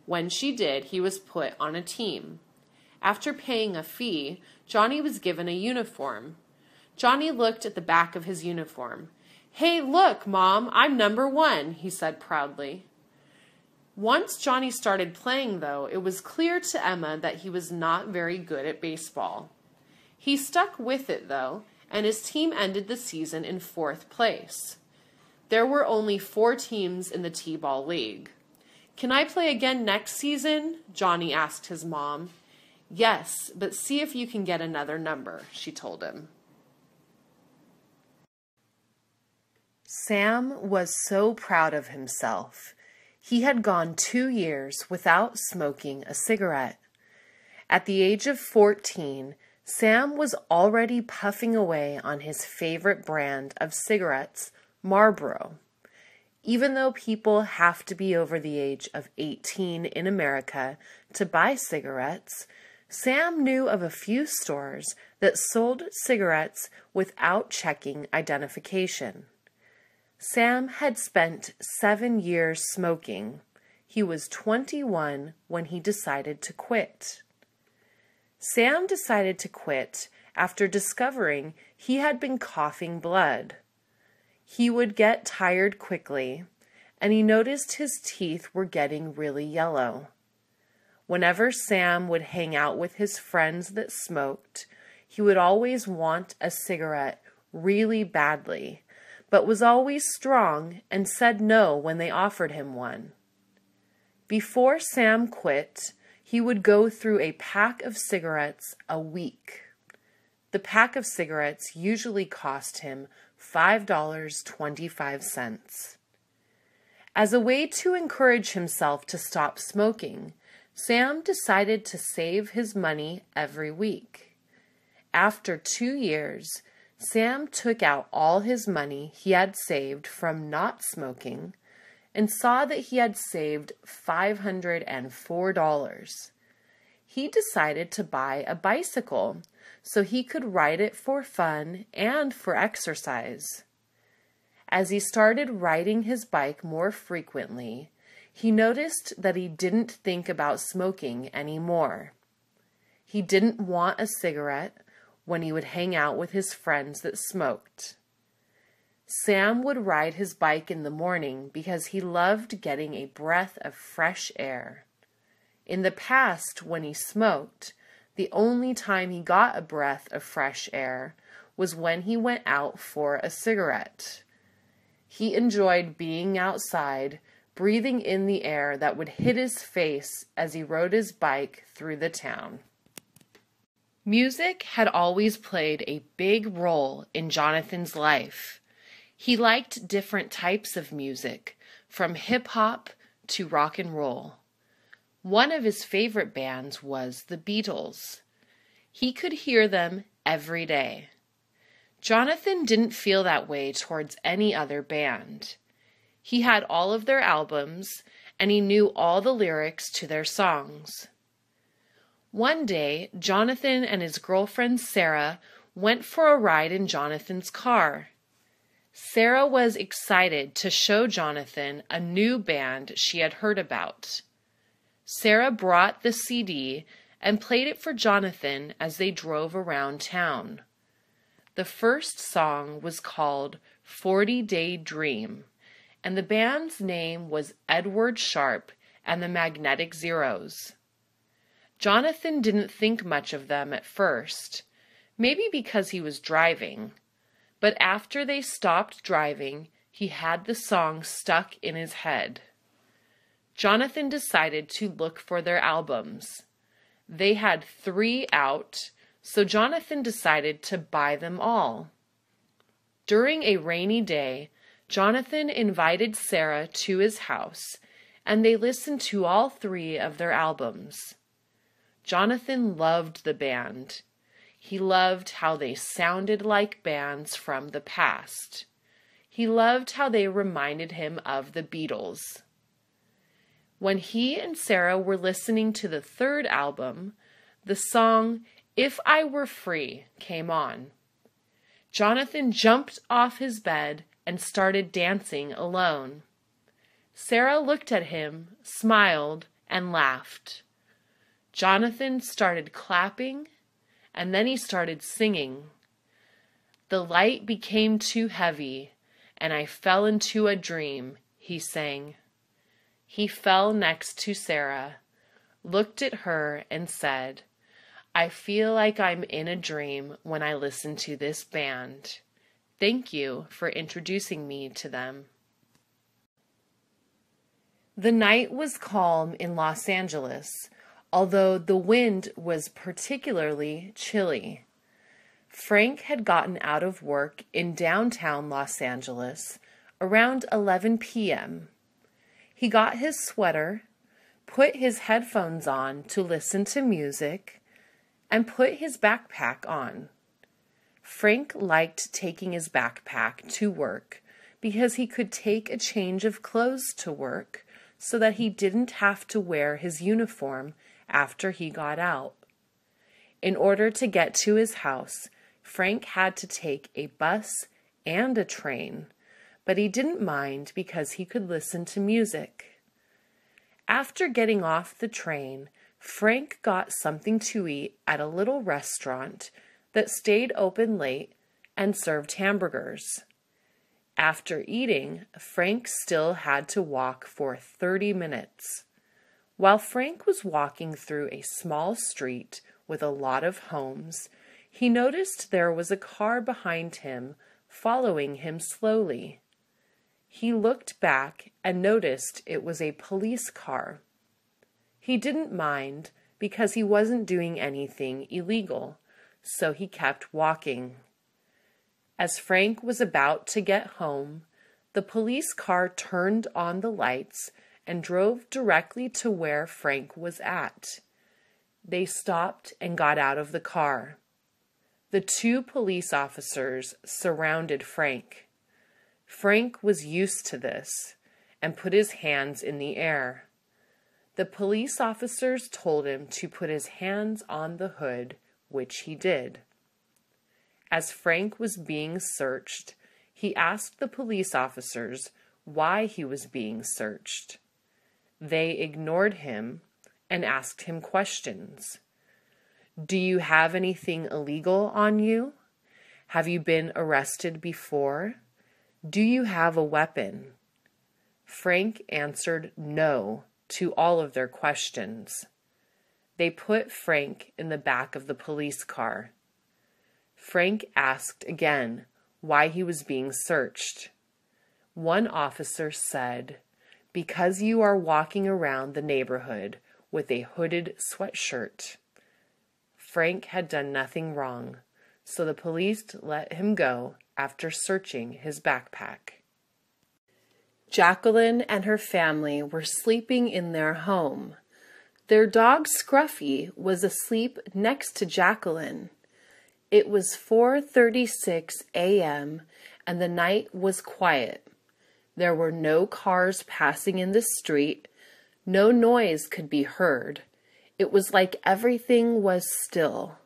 When she did, he was put on a team. After paying a fee, Johnny was given a uniform. Johnny looked at the back of his uniform. Hey, look, Mom, I'm number one, he said proudly. Once Johnny started playing, though, it was clear to Emma that he was not very good at baseball. He stuck with it, though, and his team ended the season in fourth place. There were only four teams in the T ball league. Can I play again next season? Johnny asked his mom. Yes, but see if you can get another number, she told him. Sam was so proud of himself. He had gone two years without smoking a cigarette. At the age of 14, Sam was already puffing away on his favorite brand of cigarettes, Marlboro. Even though people have to be over the age of 18 in America to buy cigarettes, Sam knew of a few stores that sold cigarettes without checking identification. Sam had spent seven years smoking. He was 21 when he decided to quit. Sam decided to quit after discovering he had been coughing blood. He would get tired quickly, and he noticed his teeth were getting really yellow. Whenever Sam would hang out with his friends that smoked, he would always want a cigarette really badly, but was always strong and said no when they offered him one. Before Sam quit, he would go through a pack of cigarettes a week. The pack of cigarettes usually cost him $5.25. As a way to encourage himself to stop smoking, Sam decided to save his money every week. After two years, Sam took out all his money he had saved from not smoking and saw that he had saved $504. He decided to buy a bicycle so he could ride it for fun and for exercise. As he started riding his bike more frequently, he noticed that he didn't think about smoking anymore. He didn't want a cigarette when he would hang out with his friends that smoked. Sam would ride his bike in the morning because he loved getting a breath of fresh air. In the past, when he smoked, the only time he got a breath of fresh air was when he went out for a cigarette. He enjoyed being outside, breathing in the air that would hit his face as he rode his bike through the town. Music had always played a big role in Jonathan's life. He liked different types of music, from hip hop to rock and roll. One of his favorite bands was the Beatles. He could hear them every day. Jonathan didn't feel that way towards any other band. He had all of their albums and he knew all the lyrics to their songs. One day, Jonathan and his girlfriend Sarah went for a ride in Jonathan's car. Sarah was excited to show Jonathan a new band she had heard about. Sarah brought the CD and played it for Jonathan as they drove around town. The first song was called 40 Day Dream, and the band's name was Edward Sharpe and the Magnetic Zeros. Jonathan didn't think much of them at first, maybe because he was driving, but after they stopped driving, he had the song stuck in his head. Jonathan decided to look for their albums. They had three out, so Jonathan decided to buy them all. During a rainy day, Jonathan invited Sarah to his house, and they listened to all three of their albums. Jonathan loved the band. He loved how they sounded like bands from the past. He loved how they reminded him of the Beatles. When he and Sarah were listening to the third album, the song If I Were Free came on. Jonathan jumped off his bed and started dancing alone. Sarah looked at him, smiled, and laughed. Jonathan started clapping, and then he started singing. The light became too heavy, and I fell into a dream, he sang. He fell next to Sarah, looked at her, and said, I feel like I'm in a dream when I listen to this band. Thank you for introducing me to them. The night was calm in Los Angeles, although the wind was particularly chilly. Frank had gotten out of work in downtown Los Angeles around 11 p.m. He got his sweater, put his headphones on to listen to music, and put his backpack on. Frank liked taking his backpack to work because he could take a change of clothes to work so that he didn't have to wear his uniform after he got out. In order to get to his house, Frank had to take a bus and a train, but he didn't mind because he could listen to music. After getting off the train, Frank got something to eat at a little restaurant that stayed open late and served hamburgers. After eating, Frank still had to walk for 30 minutes. While Frank was walking through a small street with a lot of homes, he noticed there was a car behind him following him slowly. He looked back and noticed it was a police car. He didn't mind because he wasn't doing anything illegal, so he kept walking. As Frank was about to get home, the police car turned on the lights and drove directly to where Frank was at. They stopped and got out of the car. The two police officers surrounded Frank. Frank was used to this and put his hands in the air. The police officers told him to put his hands on the hood, which he did. As Frank was being searched, he asked the police officers why he was being searched. They ignored him and asked him questions. Do you have anything illegal on you? Have you been arrested before? Do you have a weapon? Frank answered no to all of their questions. They put Frank in the back of the police car. Frank asked again why he was being searched. One officer said, Because you are walking around the neighborhood with a hooded sweatshirt. Frank had done nothing wrong, so the police let him go after searching his backpack. Jacqueline and her family were sleeping in their home. Their dog Scruffy was asleep next to Jacqueline. It was 4:36 a.m. and the night was quiet. There were no cars passing in the street. No noise could be heard. It was like everything was still.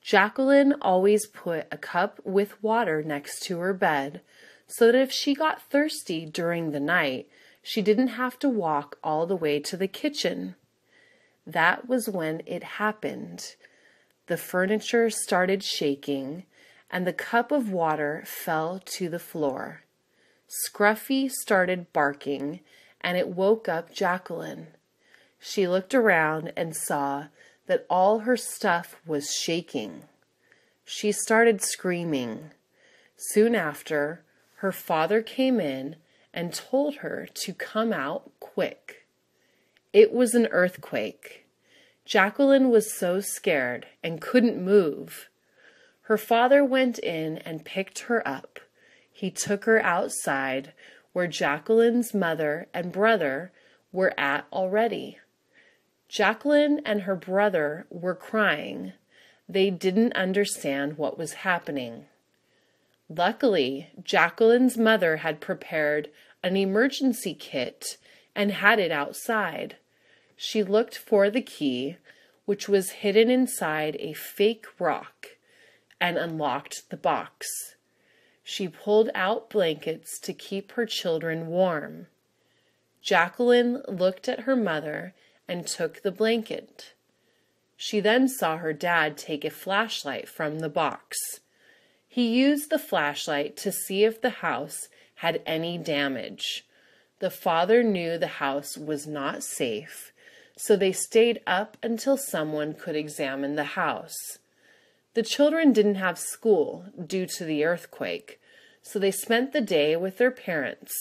Jacqueline always put a cup with water next to her bed so that if she got thirsty during the night, she didn't have to walk all the way to the kitchen. That was when it happened. The furniture started shaking, and the cup of water fell to the floor. Scruffy started barking, and it woke up Jacqueline. She looked around and saw that all her stuff was shaking. She started screaming. Soon after, her father came in and told her to come out quick. It was an earthquake. Jacqueline was so scared and couldn't move. Her father went in and picked her up. He took her outside where Jacqueline's mother and brother were at already. Jacqueline and her brother were crying. They didn't understand what was happening. Luckily, Jacqueline's mother had prepared an emergency kit and had it outside. She looked for the key, which was hidden inside a fake rock, and unlocked the box. She pulled out blankets to keep her children warm. Jacqueline looked at her mother and took the blanket. She then saw her dad take a flashlight from the box. He used the flashlight to see if the house had any damage. The father knew the house was not safe, so they stayed up until someone could examine the house. The children didn't have school due to the earthquake, so they spent the day with their parents.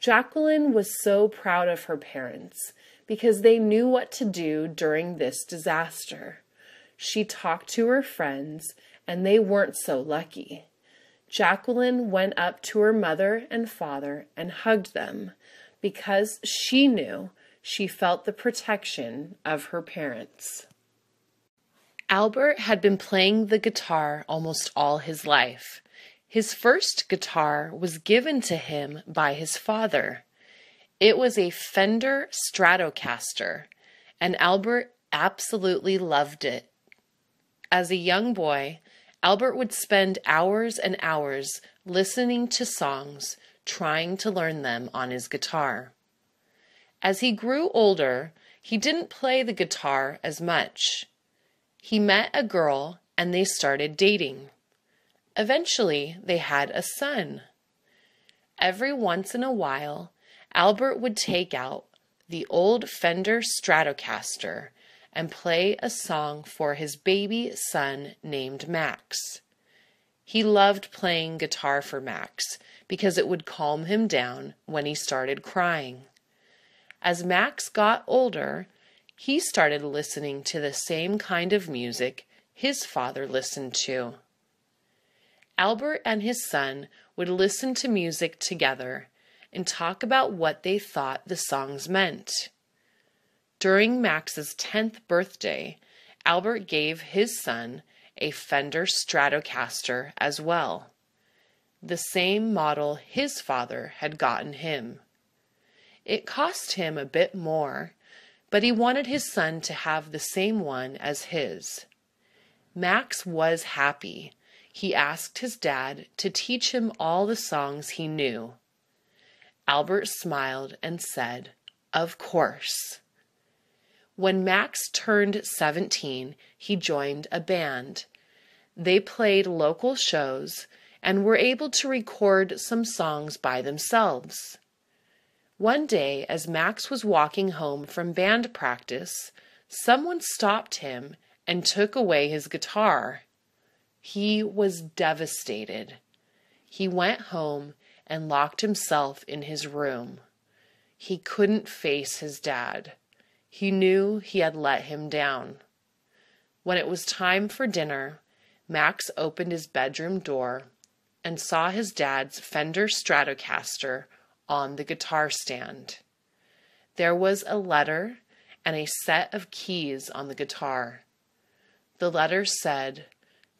Jacqueline was so proud of her parents because they knew what to do during this disaster. She talked to her friends, and they weren't so lucky. Jacqueline went up to her mother and father and hugged them because she knew she felt the protection of her parents. Albert had been playing the guitar almost all his life. His first guitar was given to him by his father. It was a Fender Stratocaster, and Albert absolutely loved it. As a young boy, Albert would spend hours and hours listening to songs, trying to learn them on his guitar. As he grew older, he didn't play the guitar as much. He met a girl and they started dating. Eventually, they had a son. Every once in a while, Albert would take out the old Fender Stratocaster and play a song for his baby son named Max. He loved playing guitar for Max because it would calm him down when he started crying. As Max got older, he started listening to the same kind of music his father listened to. Albert and his son would listen to music together and talk about what they thought the songs meant. During Max's 10th birthday, Albert gave his son a Fender Stratocaster as well, the same model his father had gotten him. It cost him a bit more, but he wanted his son to have the same one as his. Max was happy. He asked his dad to teach him all the songs he knew. Albert smiled and said, Of course. When Max turned 17, he joined a band. They played local shows and were able to record some songs by themselves. One day, as Max was walking home from band practice, someone stopped him and took away his guitar. He was devastated. He went home and locked himself in his room. He couldn't face his dad. He knew he had let him down. When it was time for dinner, Max opened his bedroom door and saw his dad's Fender Stratocaster on the guitar stand. There was a letter and a set of keys on the guitar. The letter said,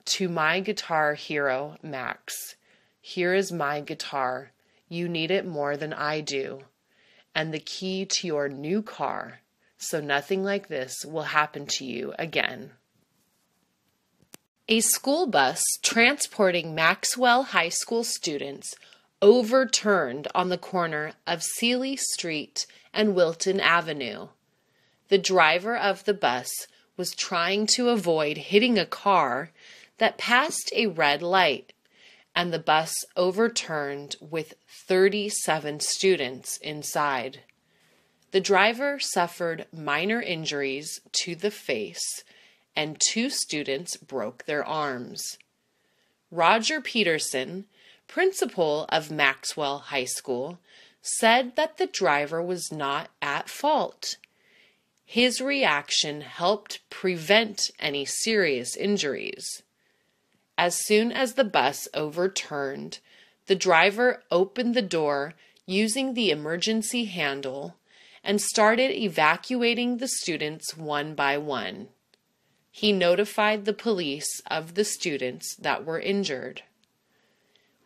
To my guitar hero, Max, here is my guitar. You need it more than I do. And the key to your new car so nothing like this will happen to you again. A school bus transporting Maxwell High School students overturned on the corner of Seeley Street and Wilton Avenue. The driver of the bus was trying to avoid hitting a car that passed a red light, and the bus overturned with 37 students inside. The driver suffered minor injuries to the face, and two students broke their arms. Roger Peterson, principal of Maxwell High School, said that the driver was not at fault. His reaction helped prevent any serious injuries. As soon as the bus overturned, the driver opened the door using the emergency handle and started evacuating the students one by one. He notified the police of the students that were injured.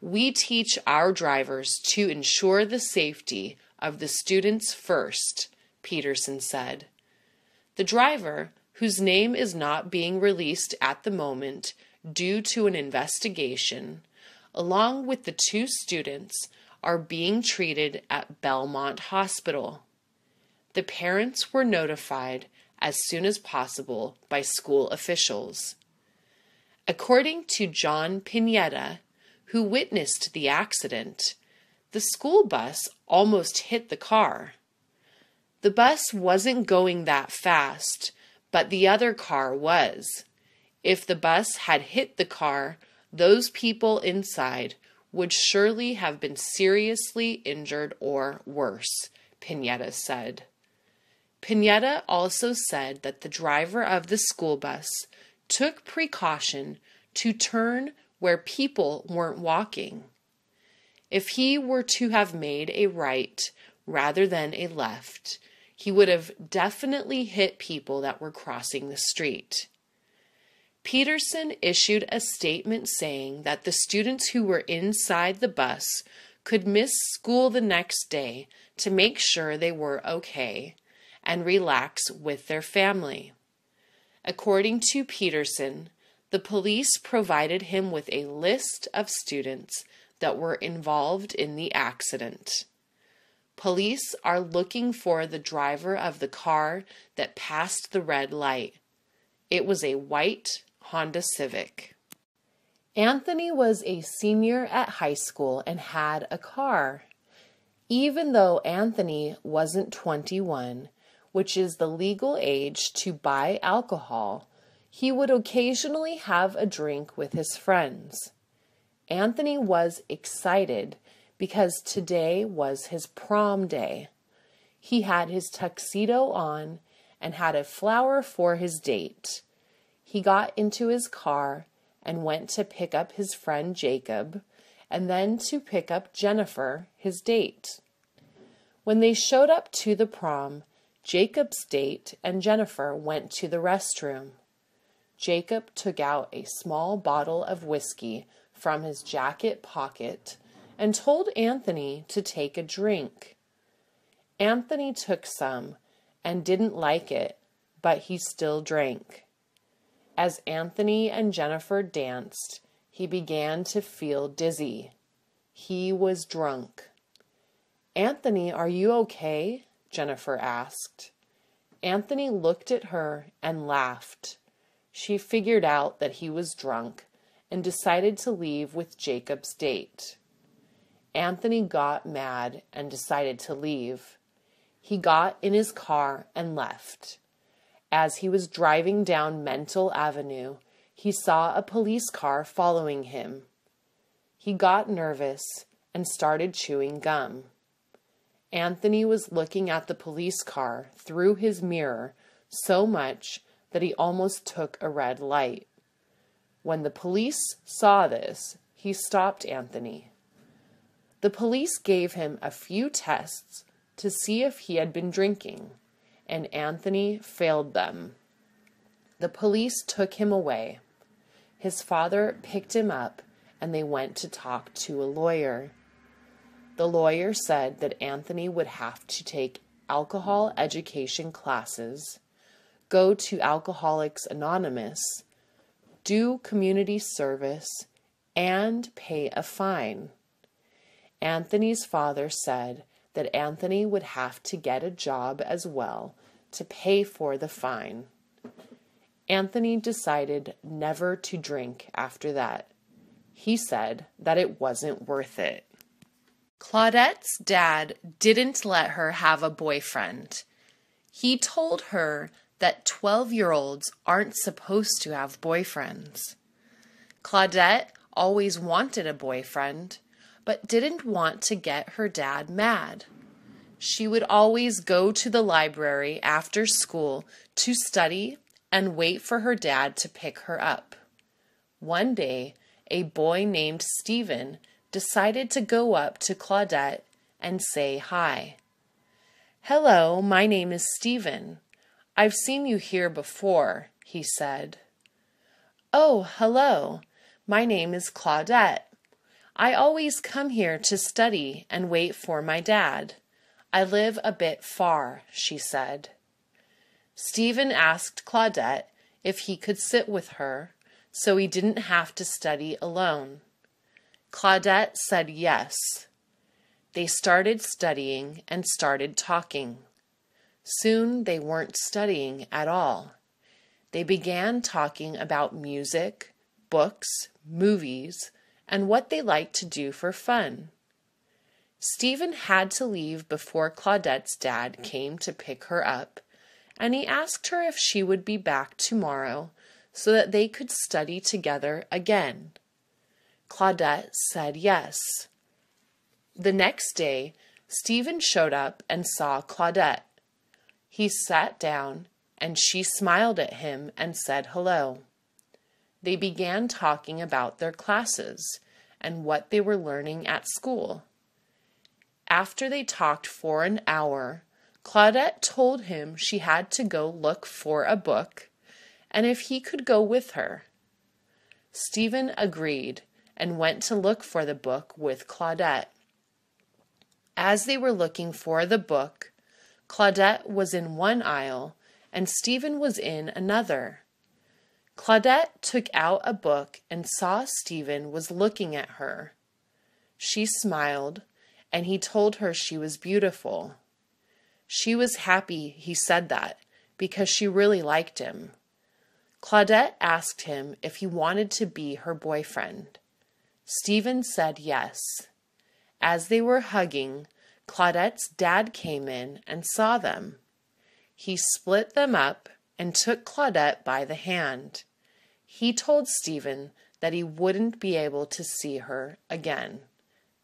We teach our drivers to ensure the safety of the students first, Peterson said. The driver, whose name is not being released at the moment due to an investigation, along with the two students, are being treated at Belmont Hospital. The parents were notified as soon as possible by school officials. According to John Pinetta, who witnessed the accident, the school bus almost hit the car. The bus wasn't going that fast, but the other car was. If the bus had hit the car, those people inside would surely have been seriously injured or worse, Pinetta said. Pinetta also said that the driver of the school bus took precaution to turn where people weren't walking. If he were to have made a right rather than a left, he would have definitely hit people that were crossing the street. Peterson issued a statement saying that the students who were inside the bus could miss school the next day to make sure they were okay and relax with their family. According to Peterson, the police provided him with a list of students that were involved in the accident. Police are looking for the driver of the car that passed the red light. It was a white Honda Civic. Anthony was a senior at high school and had a car. Even though Anthony wasn't 21, which is the legal age to buy alcohol, he would occasionally have a drink with his friends. Anthony was excited because today was his prom day. He had his tuxedo on and had a flower for his date. He got into his car and went to pick up his friend Jacob and then to pick up Jennifer, his date. When they showed up to the prom, Jacob's date and Jennifer went to the restroom. Jacob took out a small bottle of whiskey from his jacket pocket and told Anthony to take a drink. Anthony took some and didn't like it, but he still drank. As Anthony and Jennifer danced, he began to feel dizzy. He was drunk. Anthony, are you okay? Jennifer asked. Anthony looked at her and laughed. She figured out that he was drunk and decided to leave with Jacob's date. Anthony got mad and decided to leave. He got in his car and left. As he was driving down Mental Avenue, he saw a police car following him. He got nervous and started chewing gum. Anthony was looking at the police car through his mirror so much that he almost took a red light. When the police saw this, he stopped Anthony. The police gave him a few tests to see if he had been drinking, and Anthony failed them. The police took him away. His father picked him up and they went to talk to a lawyer. The lawyer said that Anthony would have to take alcohol education classes, go to Alcoholics Anonymous, do community service, and pay a fine. Anthony's father said that Anthony would have to get a job as well to pay for the fine. Anthony decided never to drink after that. He said that it wasn't worth it. Claudette's dad didn't let her have a boyfriend. He told her that 12 year olds aren't supposed to have boyfriends. Claudette always wanted a boyfriend, but didn't want to get her dad mad. She would always go to the library after school to study and wait for her dad to pick her up. One day, a boy named Stephen decided to go up to Claudette and say hi. Hello, my name is Stephen. I've seen you here before, he said. Oh, hello. My name is Claudette. I always come here to study and wait for my dad. I live a bit far, she said. Stephen asked Claudette if he could sit with her so he didn't have to study alone. Claudette said yes. They started studying and started talking. Soon they weren't studying at all. They began talking about music, books, movies, and what they liked to do for fun. Stephen had to leave before Claudette's dad came to pick her up, and he asked her if she would be back tomorrow so that they could study together again. Claudette said yes. The next day, Stephen showed up and saw Claudette. He sat down, and she smiled at him and said hello they began talking about their classes and what they were learning at school. After they talked for an hour, Claudette told him she had to go look for a book and if he could go with her. Stephen agreed and went to look for the book with Claudette. As they were looking for the book, Claudette was in one aisle and Stephen was in another. Claudette took out a book and saw Stephen was looking at her. She smiled, and he told her she was beautiful. She was happy he said that because she really liked him. Claudette asked him if he wanted to be her boyfriend. Stephen said yes. As they were hugging, Claudette's dad came in and saw them. He split them up and took Claudette by the hand. He told Stephen that he wouldn't be able to see her again.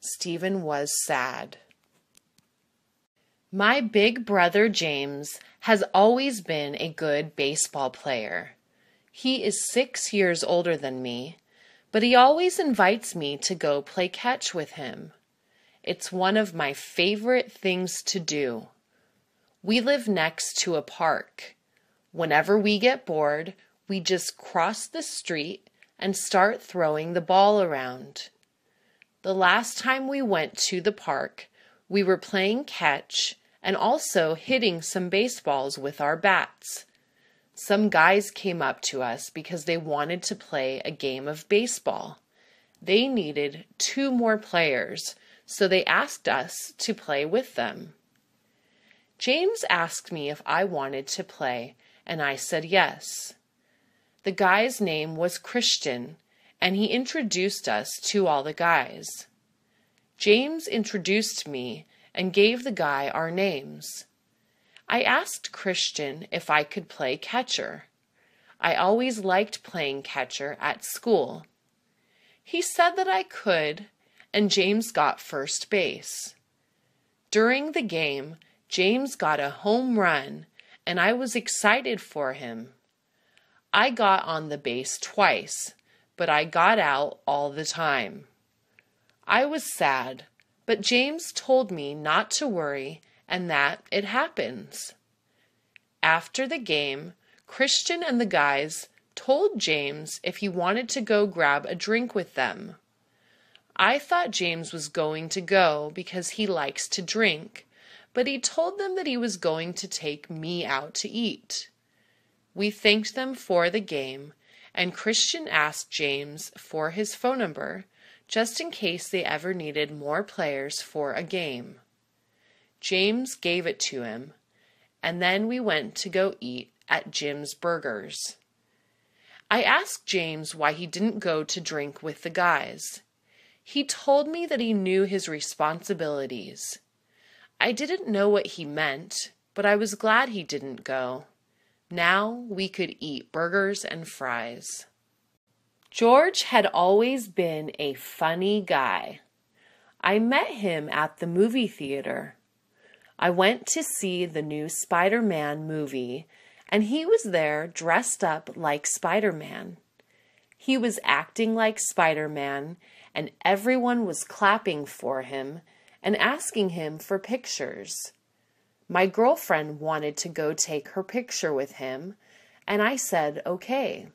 Stephen was sad. My big brother James has always been a good baseball player. He is six years older than me, but he always invites me to go play catch with him. It's one of my favorite things to do. We live next to a park. Whenever we get bored, we just cross the street and start throwing the ball around. The last time we went to the park, we were playing catch and also hitting some baseballs with our bats. Some guys came up to us because they wanted to play a game of baseball. They needed two more players, so they asked us to play with them. James asked me if I wanted to play, and I said yes. The guy's name was Christian, and he introduced us to all the guys. James introduced me and gave the guy our names. I asked Christian if I could play catcher. I always liked playing catcher at school. He said that I could, and James got first base. During the game, James got a home run, and I was excited for him. I got on the base twice, but I got out all the time. I was sad, but James told me not to worry and that it happens. After the game, Christian and the guys told James if he wanted to go grab a drink with them. I thought James was going to go because he likes to drink, but he told them that he was going to take me out to eat. We thanked them for the game, and Christian asked James for his phone number just in case they ever needed more players for a game. James gave it to him, and then we went to go eat at Jim's Burgers. I asked James why he didn't go to drink with the guys. He told me that he knew his responsibilities. I didn't know what he meant, but I was glad he didn't go. Now we could eat burgers and fries. George had always been a funny guy. I met him at the movie theater. I went to see the new Spider Man movie, and he was there dressed up like Spider Man. He was acting like Spider Man, and everyone was clapping for him and asking him for pictures. My girlfriend wanted to go take her picture with him, and I said, okay.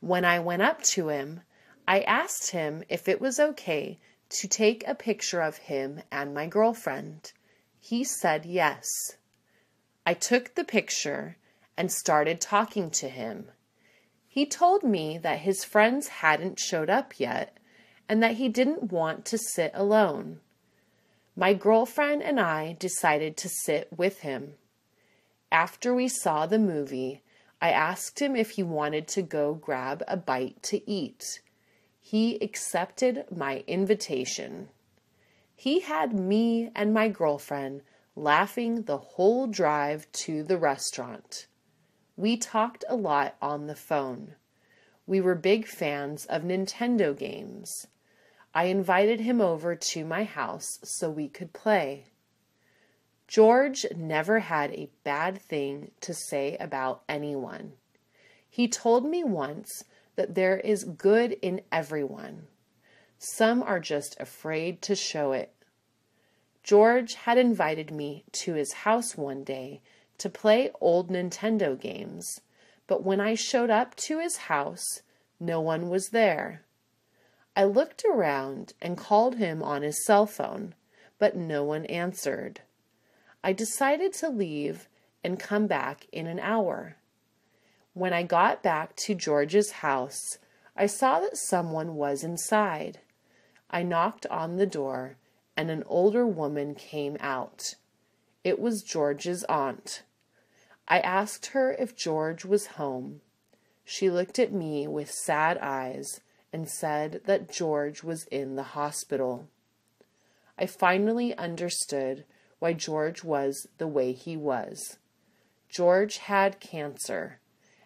When I went up to him, I asked him if it was okay to take a picture of him and my girlfriend. He said yes. I took the picture and started talking to him. He told me that his friends hadn't showed up yet and that he didn't want to sit alone. My girlfriend and I decided to sit with him. After we saw the movie, I asked him if he wanted to go grab a bite to eat. He accepted my invitation. He had me and my girlfriend laughing the whole drive to the restaurant. We talked a lot on the phone. We were big fans of Nintendo games. I invited him over to my house so we could play. George never had a bad thing to say about anyone. He told me once that there is good in everyone. Some are just afraid to show it. George had invited me to his house one day to play old Nintendo games, but when I showed up to his house, no one was there. I looked around and called him on his cell phone, but no one answered. I decided to leave and come back in an hour. When I got back to George's house, I saw that someone was inside. I knocked on the door, and an older woman came out. It was George's aunt. I asked her if George was home. She looked at me with sad eyes and said that George was in the hospital. I finally understood why George was the way he was. George had cancer,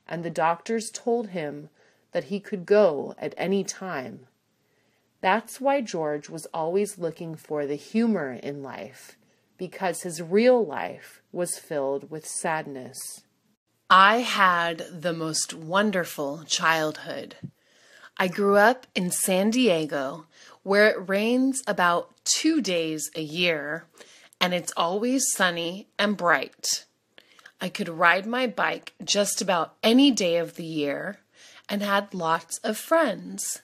and the doctors told him that he could go at any time. That's why George was always looking for the humor in life, because his real life was filled with sadness. I had the most wonderful childhood. I grew up in San Diego, where it rains about two days a year, and it's always sunny and bright. I could ride my bike just about any day of the year and had lots of friends.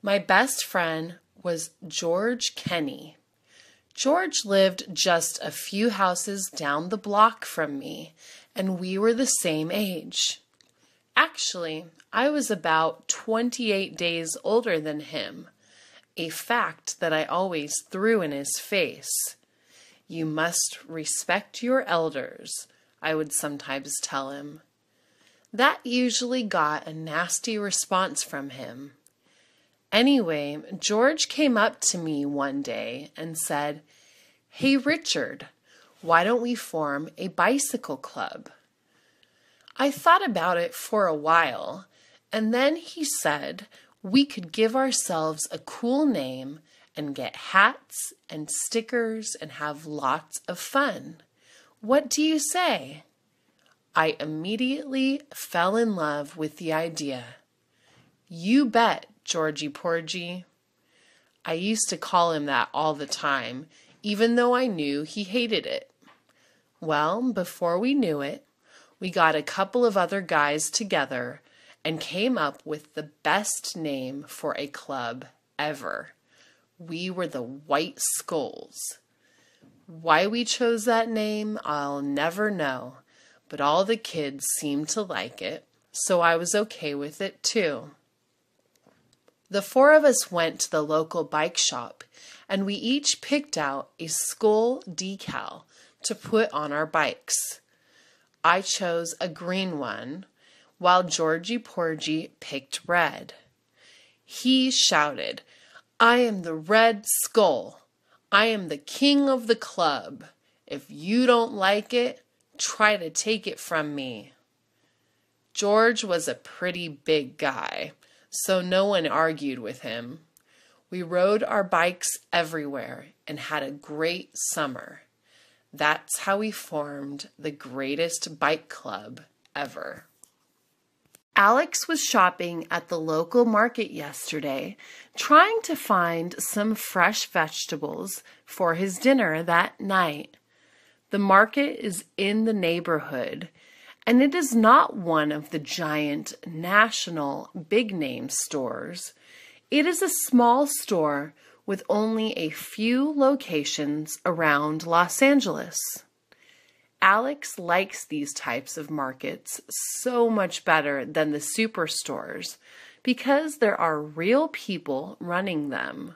My best friend was George Kenny. George lived just a few houses down the block from me, and we were the same age. Actually, I was about 28 days older than him, a fact that I always threw in his face. You must respect your elders, I would sometimes tell him. That usually got a nasty response from him. Anyway, George came up to me one day and said, Hey, Richard, why don't we form a bicycle club? I thought about it for a while, and then he said we could give ourselves a cool name and get hats and stickers and have lots of fun. What do you say? I immediately fell in love with the idea. You bet, Georgie Porgy. I used to call him that all the time, even though I knew he hated it. Well, before we knew it, we got a couple of other guys together and came up with the best name for a club ever. We were the White Skulls. Why we chose that name, I'll never know but all the kids seemed to like it, so I was okay with it too. The four of us went to the local bike shop and we each picked out a skull decal to put on our bikes. I chose a green one, while Georgie Porgy picked red. He shouted, I am the Red Skull. I am the king of the club. If you don't like it, try to take it from me. George was a pretty big guy, so no one argued with him. We rode our bikes everywhere and had a great summer. That's how we formed the greatest bike club ever. Alex was shopping at the local market yesterday, trying to find some fresh vegetables for his dinner that night. The market is in the neighborhood, and it is not one of the giant national big name stores. It is a small store with only a few locations around Los Angeles. Alex likes these types of markets so much better than the superstores because there are real people running them.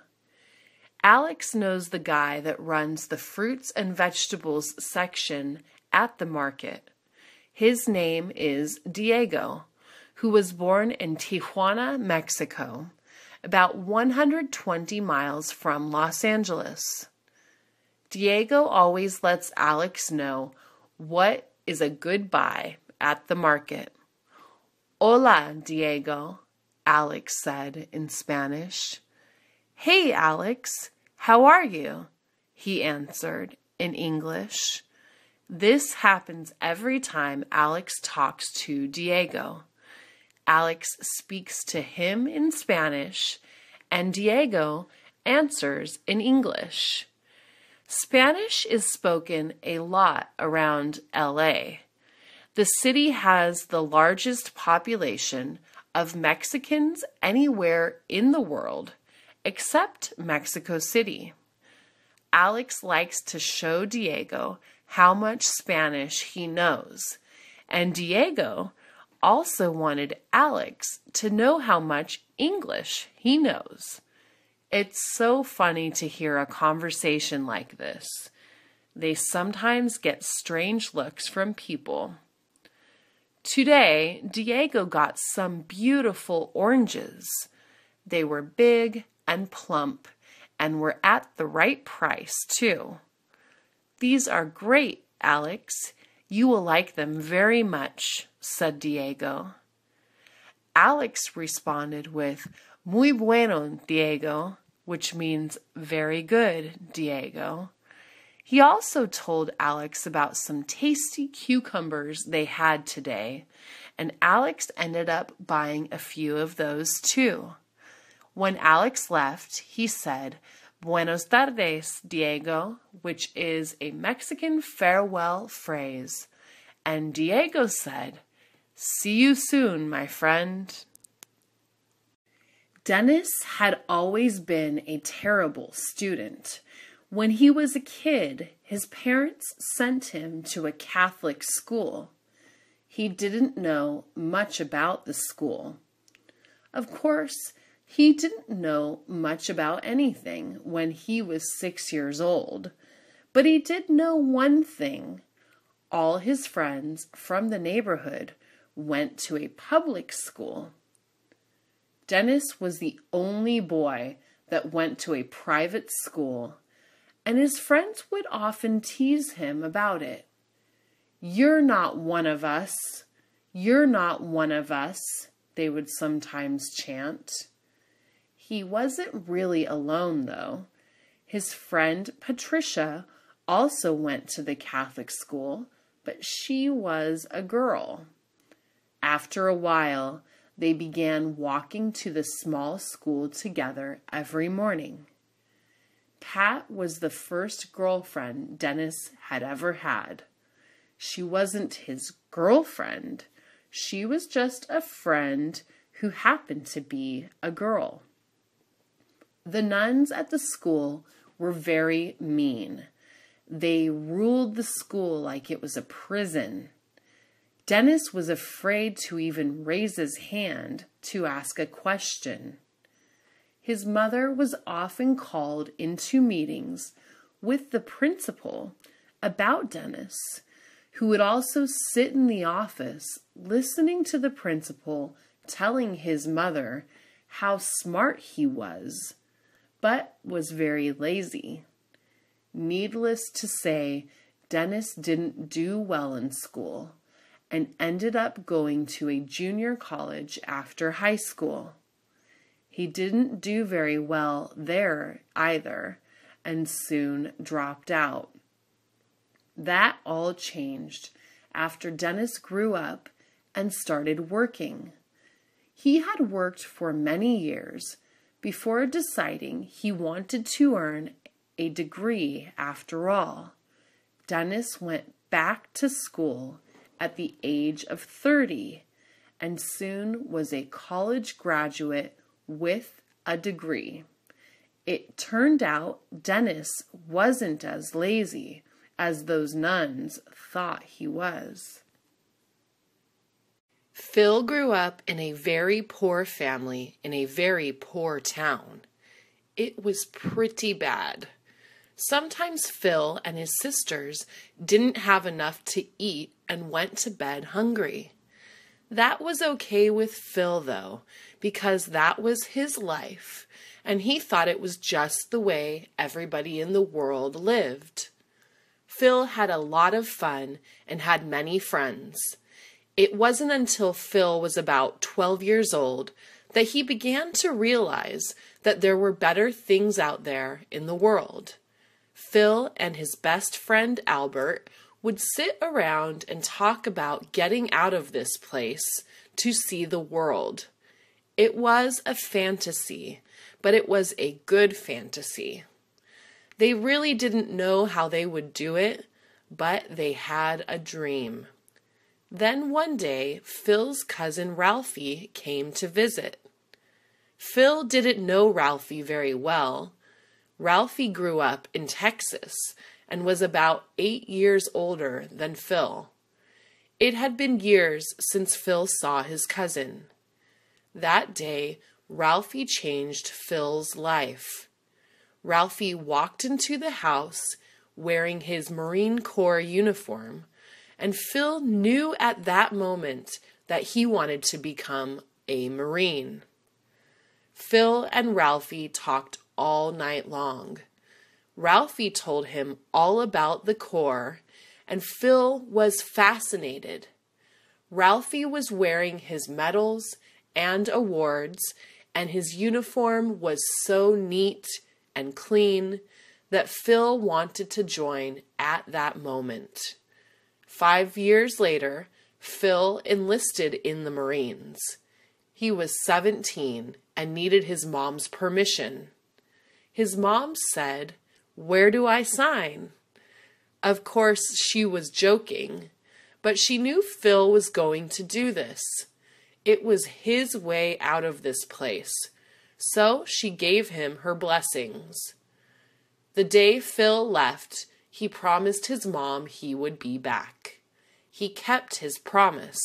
Alex knows the guy that runs the fruits and vegetables section at the market. His name is Diego, who was born in Tijuana, Mexico, about 120 miles from Los Angeles. Diego always lets Alex know what is a good buy at the market. Hola, Diego, Alex said in Spanish. Hey, Alex, how are you? He answered in English. This happens every time Alex talks to Diego. Alex speaks to him in Spanish, and Diego answers in English. Spanish is spoken a lot around LA. The city has the largest population of Mexicans anywhere in the world except Mexico City. Alex likes to show Diego how much Spanish he knows, and Diego also wanted Alex to know how much English he knows. It's so funny to hear a conversation like this. They sometimes get strange looks from people. Today, Diego got some beautiful oranges. They were big and plump and were at the right price, too. These are great, Alex. You will like them very much, said Diego. Alex responded with, Muy bueno, Diego, which means very good, Diego. He also told Alex about some tasty cucumbers they had today, and Alex ended up buying a few of those too. When Alex left, he said, Buenos tardes, Diego, which is a Mexican farewell phrase. And Diego said, See you soon, my friend. Dennis had always been a terrible student. When he was a kid, his parents sent him to a Catholic school. He didn't know much about the school. Of course, he didn't know much about anything when he was six years old, but he did know one thing. All his friends from the neighborhood went to a public school. Dennis was the only boy that went to a private school, and his friends would often tease him about it. You're not one of us. You're not one of us, they would sometimes chant. He wasn't really alone, though. His friend Patricia also went to the Catholic school, but she was a girl. After a while, they began walking to the small school together every morning. Pat was the first girlfriend Dennis had ever had. She wasn't his girlfriend, she was just a friend who happened to be a girl. The nuns at the school were very mean. They ruled the school like it was a prison. Dennis was afraid to even raise his hand to ask a question. His mother was often called into meetings with the principal about Dennis, who would also sit in the office listening to the principal telling his mother how smart he was, but was very lazy. Needless to say, Dennis didn't do well in school and ended up going to a junior college after high school. He didn't do very well there either and soon dropped out. That all changed after Dennis grew up and started working. He had worked for many years before deciding he wanted to earn a degree after all. Dennis went back to school at the age of 30 and soon was a college graduate with a degree. It turned out Dennis wasn't as lazy as those nuns thought he was. Phil grew up in a very poor family in a very poor town. It was pretty bad. Sometimes Phil and his sisters didn't have enough to eat and went to bed hungry. That was okay with Phil, though, because that was his life, and he thought it was just the way everybody in the world lived. Phil had a lot of fun and had many friends. It wasn't until Phil was about 12 years old that he began to realize that there were better things out there in the world. Phil and his best friend Albert would sit around and talk about getting out of this place to see the world. It was a fantasy, but it was a good fantasy. They really didn't know how they would do it, but they had a dream. Then one day, Phil's cousin Ralphie came to visit. Phil didn't know Ralphie very well, Ralphie grew up in Texas and was about eight years older than Phil. It had been years since Phil saw his cousin. That day, Ralphie changed Phil's life. Ralphie walked into the house wearing his Marine Corps uniform, and Phil knew at that moment that he wanted to become a Marine. Phil and Ralphie talked all night long. Ralphie told him all about the Corps, and Phil was fascinated. Ralphie was wearing his medals and awards, and his uniform was so neat and clean that Phil wanted to join at that moment. Five years later, Phil enlisted in the Marines. He was 17 and needed his mom's permission. His mom said, Where do I sign? Of course, she was joking, but she knew Phil was going to do this. It was his way out of this place, so she gave him her blessings. The day Phil left, he promised his mom he would be back. He kept his promise.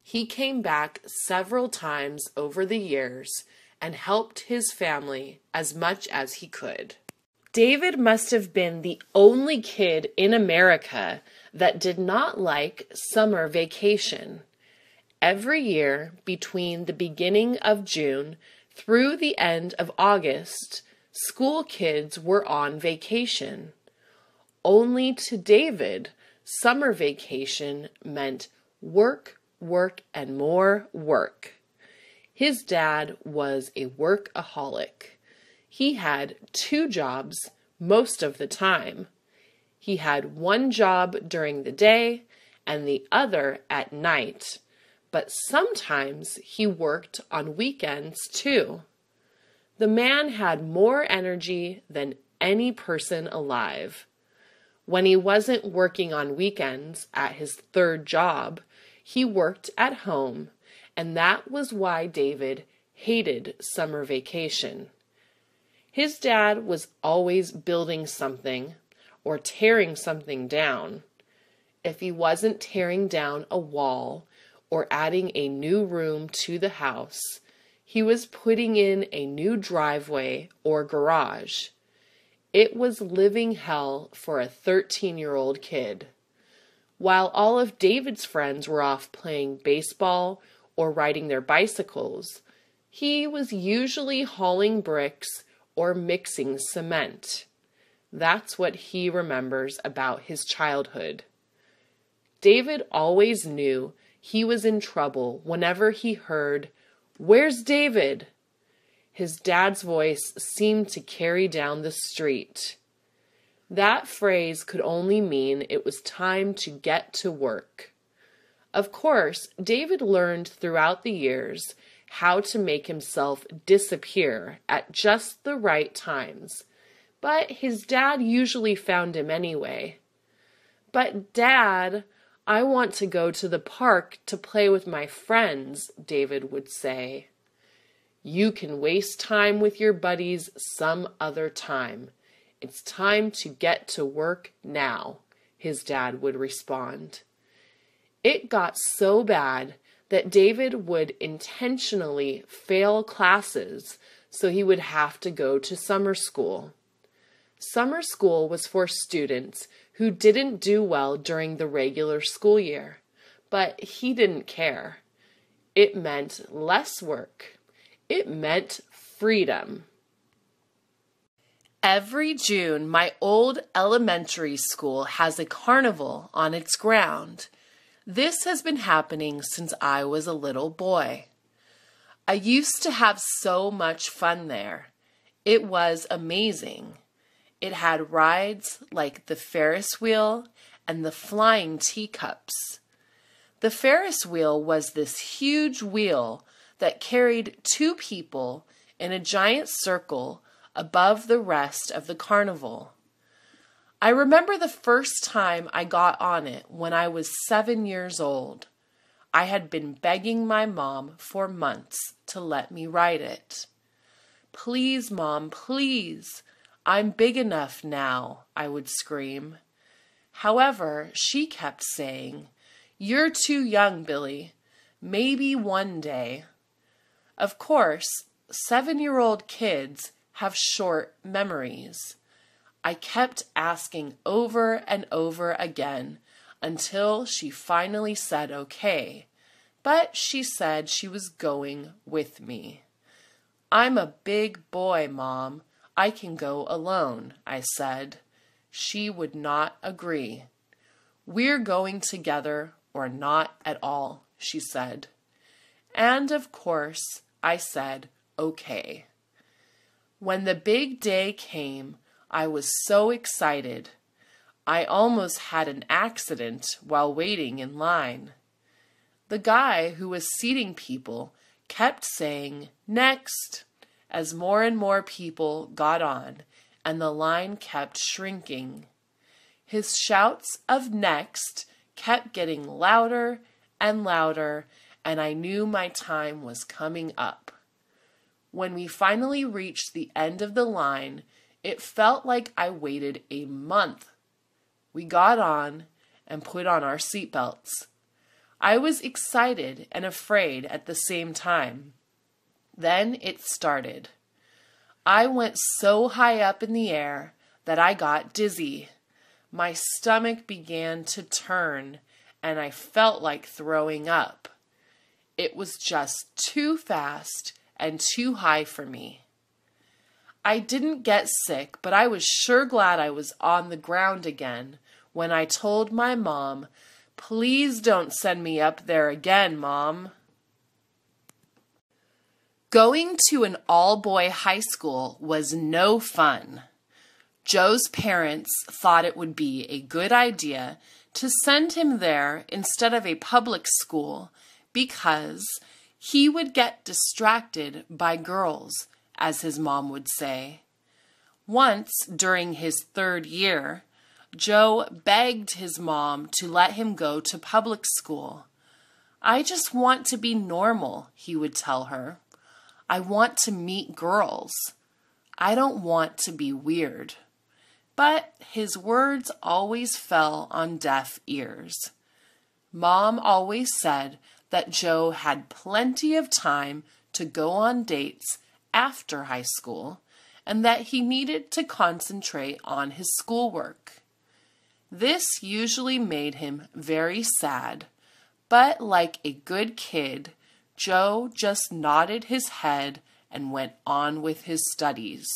He came back several times over the years and helped his family as much as he could. David must have been the only kid in America that did not like summer vacation. Every year, between the beginning of June through the end of August, school kids were on vacation. Only to David, summer vacation meant work, work, and more work. His dad was a workaholic. He had two jobs most of the time. He had one job during the day and the other at night but sometimes he worked on weekends too. The man had more energy than any person alive. When he wasn't working on weekends at his third job, he worked at home, and that was why David hated summer vacation. His dad was always building something or tearing something down. If he wasn't tearing down a wall or adding a new room to the house, he was putting in a new driveway or garage. It was living hell for a 13 year old kid. While all of David's friends were off playing baseball or riding their bicycles, he was usually hauling bricks or mixing cement. That's what he remembers about his childhood. David always knew he was in trouble whenever he heard, Where's David? His dad's voice seemed to carry down the street. That phrase could only mean it was time to get to work. Of course, David learned throughout the years how to make himself disappear at just the right times, but his dad usually found him anyway. But, Dad, I want to go to the park to play with my friends, David would say. You can waste time with your buddies some other time. It's time to get to work now, his dad would respond. It got so bad that David would intentionally fail classes so he would have to go to summer school. Summer school was for students who didn't do well during the regular school year, but he didn't care. It meant less work. It meant freedom. Every June, my old elementary school has a carnival on its ground. This has been happening since I was a little boy. I used to have so much fun there. It was amazing. It had rides like the Ferris wheel and the flying teacups. The Ferris wheel was this huge wheel that carried two people in a giant circle above the rest of the carnival. I remember the first time I got on it when I was seven years old. I had been begging my mom for months to let me ride it. Please, mom, please, I'm big enough now, I would scream. However, she kept saying, You're too young, Billy. Maybe one day. Of course, seven year old kids have short memories. I kept asking over and over again until she finally said okay, but she said she was going with me. I'm a big boy, Mom. I can go alone, I said. She would not agree. We're going together or not at all, she said. And of course, I said, okay. When the big day came, I was so excited. I almost had an accident while waiting in line. The guy who was seating people kept saying, Next, as more and more people got on and the line kept shrinking. His shouts of next kept getting louder and louder, and I knew my time was coming up. When we finally reached the end of the line, it felt like I waited a month. We got on and put on our seatbelts. I was excited and afraid at the same time. Then it started. I went so high up in the air that I got dizzy. My stomach began to turn and I felt like throwing up. It was just too fast and too high for me. I didn't get sick, but I was sure glad I was on the ground again when I told my mom Please don't send me up there again, Mom. Going to an all boy high school was no fun. Joe's parents thought it would be a good idea to send him there instead of a public school because he would get distracted by girls, as his mom would say. Once during his third year, Joe begged his mom to let him go to public school. I just want to be normal, he would tell her. I want to meet girls. I don't want to be weird. But his words always fell on deaf ears. Mom always said that Joe had plenty of time to go on dates after high school and that he needed to concentrate on his schoolwork. This usually made him very sad, but like a good kid, Joe just nodded his head and went on with his studies.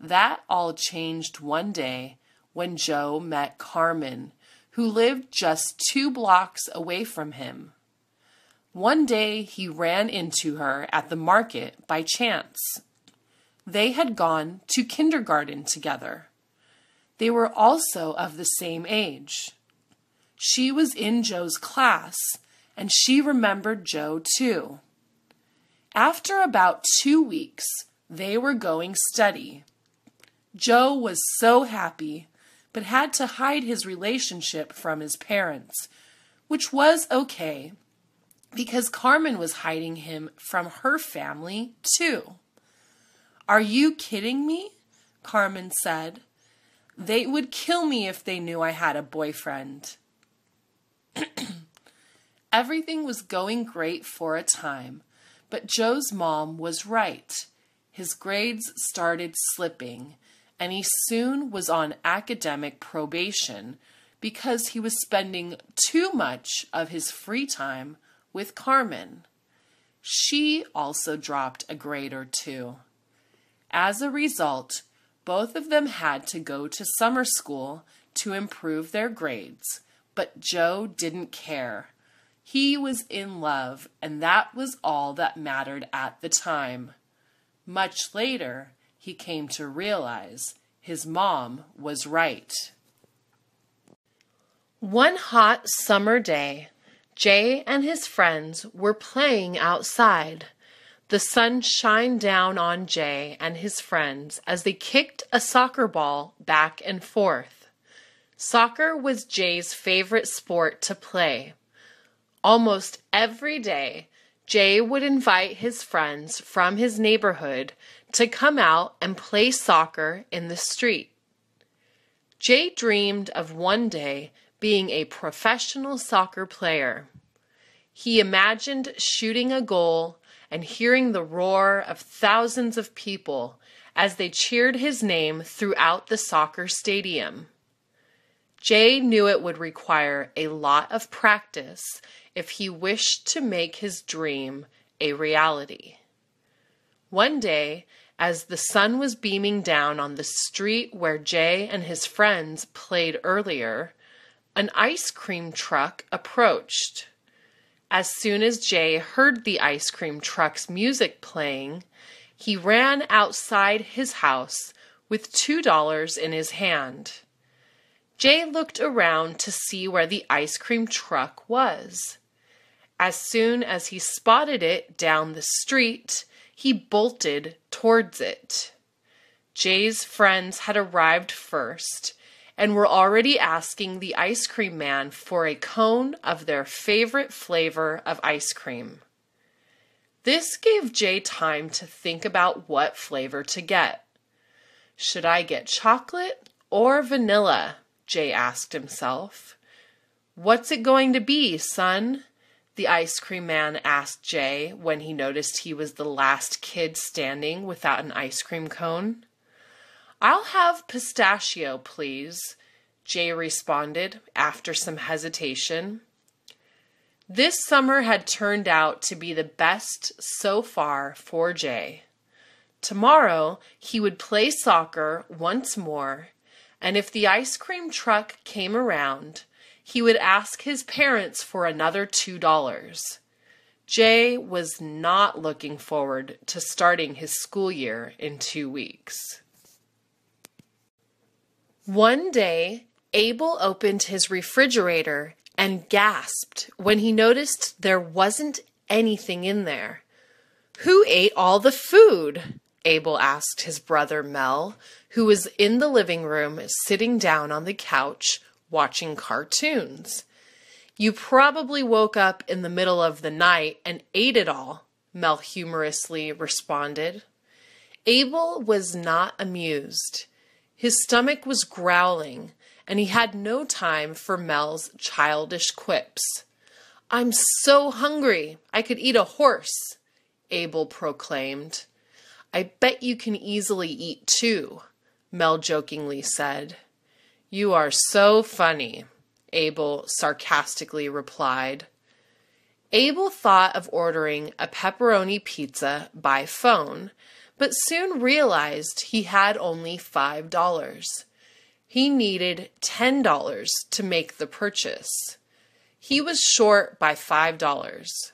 That all changed one day when Joe met Carmen, who lived just two blocks away from him. One day he ran into her at the market by chance. They had gone to kindergarten together. They were also of the same age. She was in Joe's class, and she remembered Joe too. After about two weeks, they were going steady. Joe was so happy, but had to hide his relationship from his parents, which was okay because Carmen was hiding him from her family too. Are you kidding me? Carmen said. They would kill me if they knew I had a boyfriend. Everything was going great for a time, but Joe's mom was right. His grades started slipping, and he soon was on academic probation because he was spending too much of his free time with Carmen. She also dropped a grade or two. As a result, both of them had to go to summer school to improve their grades, but Joe didn't care. He was in love, and that was all that mattered at the time. Much later, he came to realize his mom was right. One hot summer day, Jay and his friends were playing outside. The sun shined down on Jay and his friends as they kicked a soccer ball back and forth. Soccer was Jay's favorite sport to play. Almost every day, Jay would invite his friends from his neighborhood to come out and play soccer in the street. Jay dreamed of one day being a professional soccer player. He imagined shooting a goal and hearing the roar of thousands of people as they cheered his name throughout the soccer stadium. Jay knew it would require a lot of practice if he wished to make his dream a reality. One day, as the sun was beaming down on the street where Jay and his friends played earlier, an ice cream truck approached. As soon as Jay heard the ice cream truck's music playing, he ran outside his house with $2 in his hand. Jay looked around to see where the ice cream truck was. As soon as he spotted it down the street, he bolted towards it. Jay's friends had arrived first and were already asking the ice cream man for a cone of their favorite flavor of ice cream. This gave Jay time to think about what flavor to get. Should I get chocolate or vanilla? Jay asked himself. What's it going to be, son? The ice cream man asked Jay when he noticed he was the last kid standing without an ice cream cone. I'll have pistachio, please, Jay responded after some hesitation. This summer had turned out to be the best so far for Jay. Tomorrow he would play soccer once more, and if the ice cream truck came around, he would ask his parents for another $2. Jay was not looking forward to starting his school year in two weeks. One day, Abel opened his refrigerator and gasped when he noticed there wasn't anything in there. Who ate all the food? Abel asked his brother Mel, who was in the living room sitting down on the couch watching cartoons. You probably woke up in the middle of the night and ate it all, Mel humorously responded. Abel was not amused. His stomach was growling, and he had no time for Mel's childish quips. I'm so hungry, I could eat a horse, Abel proclaimed. I bet you can easily eat two, Mel jokingly said. You are so funny, Abel sarcastically replied. Abel thought of ordering a pepperoni pizza by phone, but soon realized he had only $5. He needed $10 to make the purchase. He was short by $5.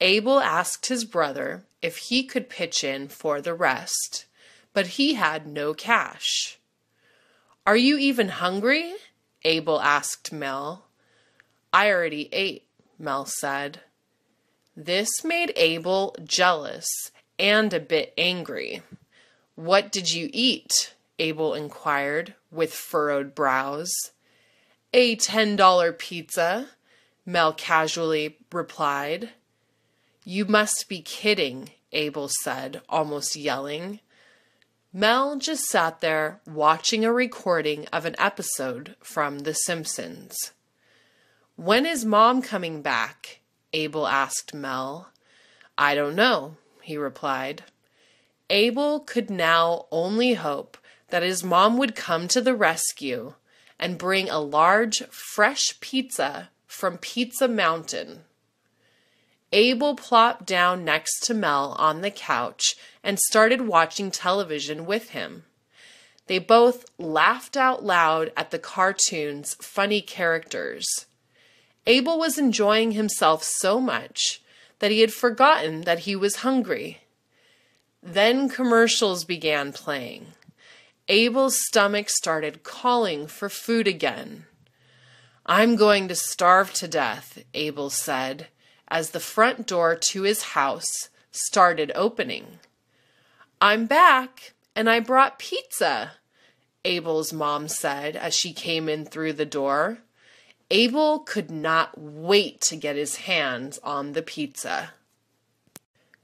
Abel asked his brother if he could pitch in for the rest, but he had no cash. Are you even hungry? Abel asked Mel. I already ate, Mel said. This made Abel jealous and a bit angry. What did you eat? Abel inquired with furrowed brows. A $10 pizza, Mel casually replied. You must be kidding, Abel said, almost yelling. Mel just sat there watching a recording of an episode from The Simpsons. When is mom coming back? Abel asked Mel. I don't know, he replied. Abel could now only hope that his mom would come to the rescue and bring a large, fresh pizza from Pizza Mountain. Abel plopped down next to Mel on the couch and started watching television with him. They both laughed out loud at the cartoon's funny characters. Abel was enjoying himself so much that he had forgotten that he was hungry. Then commercials began playing. Abel's stomach started calling for food again. I'm going to starve to death, Abel said as the front door to his house started opening. I'm back, and I brought pizza, Abel's mom said as she came in through the door. Abel could not wait to get his hands on the pizza.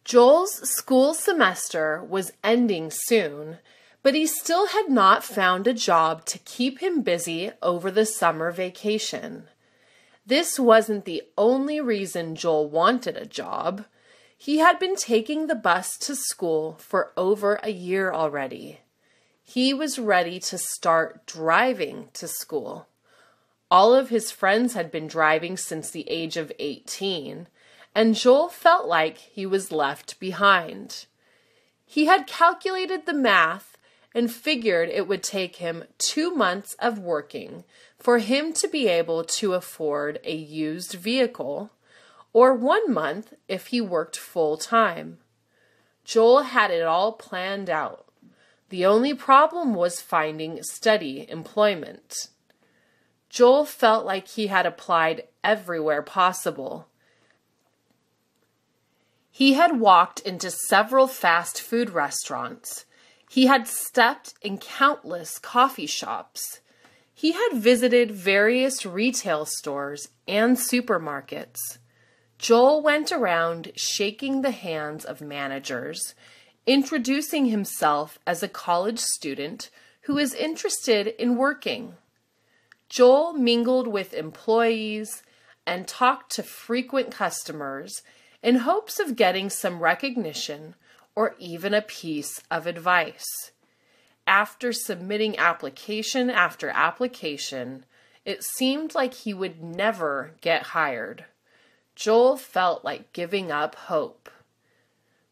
Joel's school semester was ending soon, But he still had not found a job to keep him busy over the summer vacation. This wasn't the only reason Joel wanted a job. He had been taking the bus to school for over a year already. He was ready to start driving to school. All of his friends had been driving since the age of 18, and Joel felt like he was left behind. He had calculated the math and figured it would take him two months of working for him to be able to afford a used vehicle, or one month if he worked full time. Joel had it all planned out. The only problem was finding steady employment. Joel felt like he had applied everywhere possible. He had walked into several fast food restaurants. He had stepped in countless coffee shops. He had visited various retail stores and supermarkets. Joel went around shaking the hands of managers, introducing himself as a college student who is interested in working. Joel mingled with employees and talked to frequent customers in hopes of getting some recognition or even a piece of advice. After submitting application after application, it seemed like he would never get hired. Joel felt like giving up hope.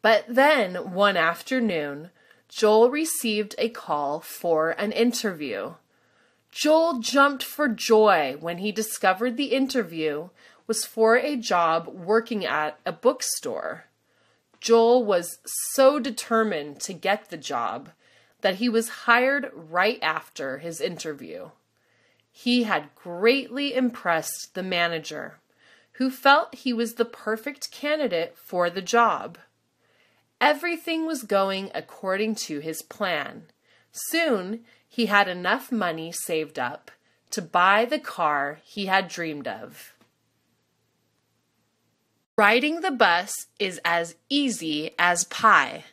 But then, one afternoon, Joel received a call for an interview. Joel jumped for joy when he discovered the interview was for a job working at a bookstore. Joel was so determined to get the job that he was hired right after his interview. He had greatly impressed the manager, who felt he was the perfect candidate for the job. Everything was going according to his plan. Soon, he had enough money saved up to buy the car he had dreamed of. Riding the bus is as easy as pie.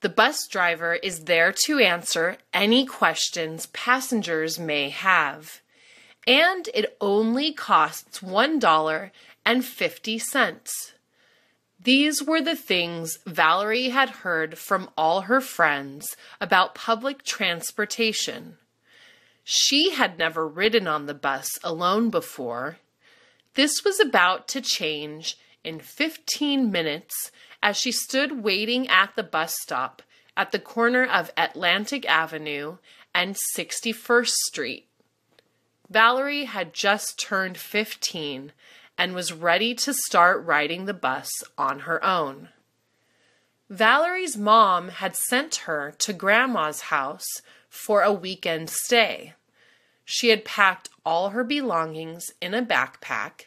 The bus driver is there to answer any questions passengers may have. And it only costs $1.50. These were the things Valerie had heard from all her friends about public transportation. She had never ridden on the bus alone before. This was about to change in 15 minutes as she stood waiting at the bus stop at the corner of Atlantic Avenue and 61st Street. Valerie had just turned 15 and was ready to start riding the bus on her own. Valerie's mom had sent her to Grandma's house for a weekend stay. She had packed all her belongings in a backpack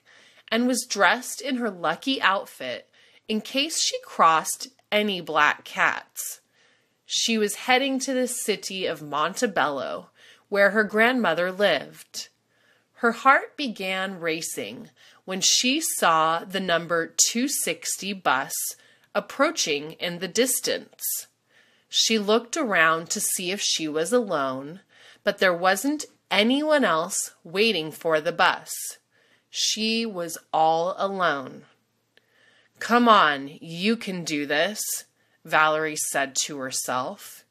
and was dressed in her lucky outfit in case she crossed any black cats. She was heading to the city of Montebello, where her grandmother lived. Her heart began racing when she saw the number 260 bus approaching in the distance. She looked around to see if she was alone, but there wasn't anyone else waiting for the bus. She was all alone. Come on, you can do this, Valerie said to herself.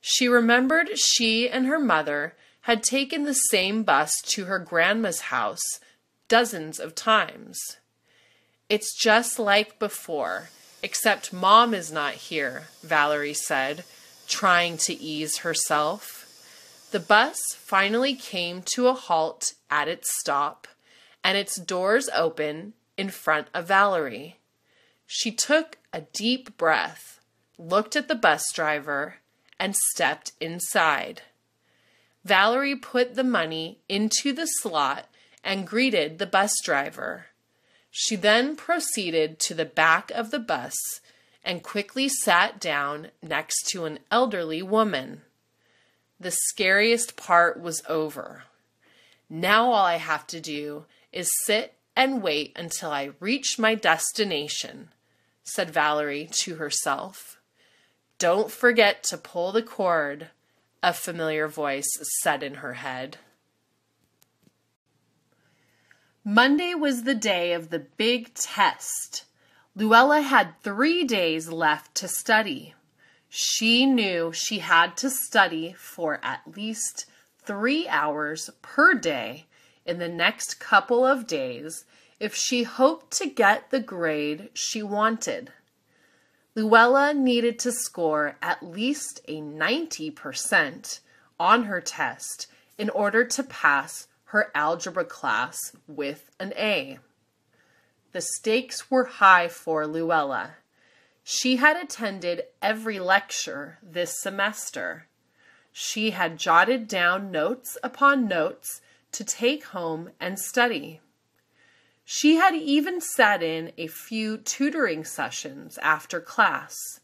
She remembered she and her mother had taken the same bus to her grandma's house dozens of times. It's just like before, except Mom is not here, Valerie said, trying to ease herself. The bus finally came to a halt at its stop, and its doors open in front of Valerie. She took a deep breath, looked at the bus driver, and stepped inside. Valerie put the money into the slot and greeted the bus driver. She then proceeded to the back of the bus and quickly sat down next to an elderly woman. The scariest part was over. Now all I have to do is sit and wait until I reach my destination, said Valerie to herself. Don't forget to pull the cord. a familiar voice said in her head. Monday was the day of the big test. Luella had three days left to study. She knew she had to study for at least three hours per day in the next couple of days if she hoped to get the grade she wanted. Luella needed to score at least a 90% on her test in order to pass her algebra class with an A. The stakes were high for Luella. She had attended every lecture this semester. She had jotted down notes upon notes to take home and study. She had even sat in a few tutoring sessions after class.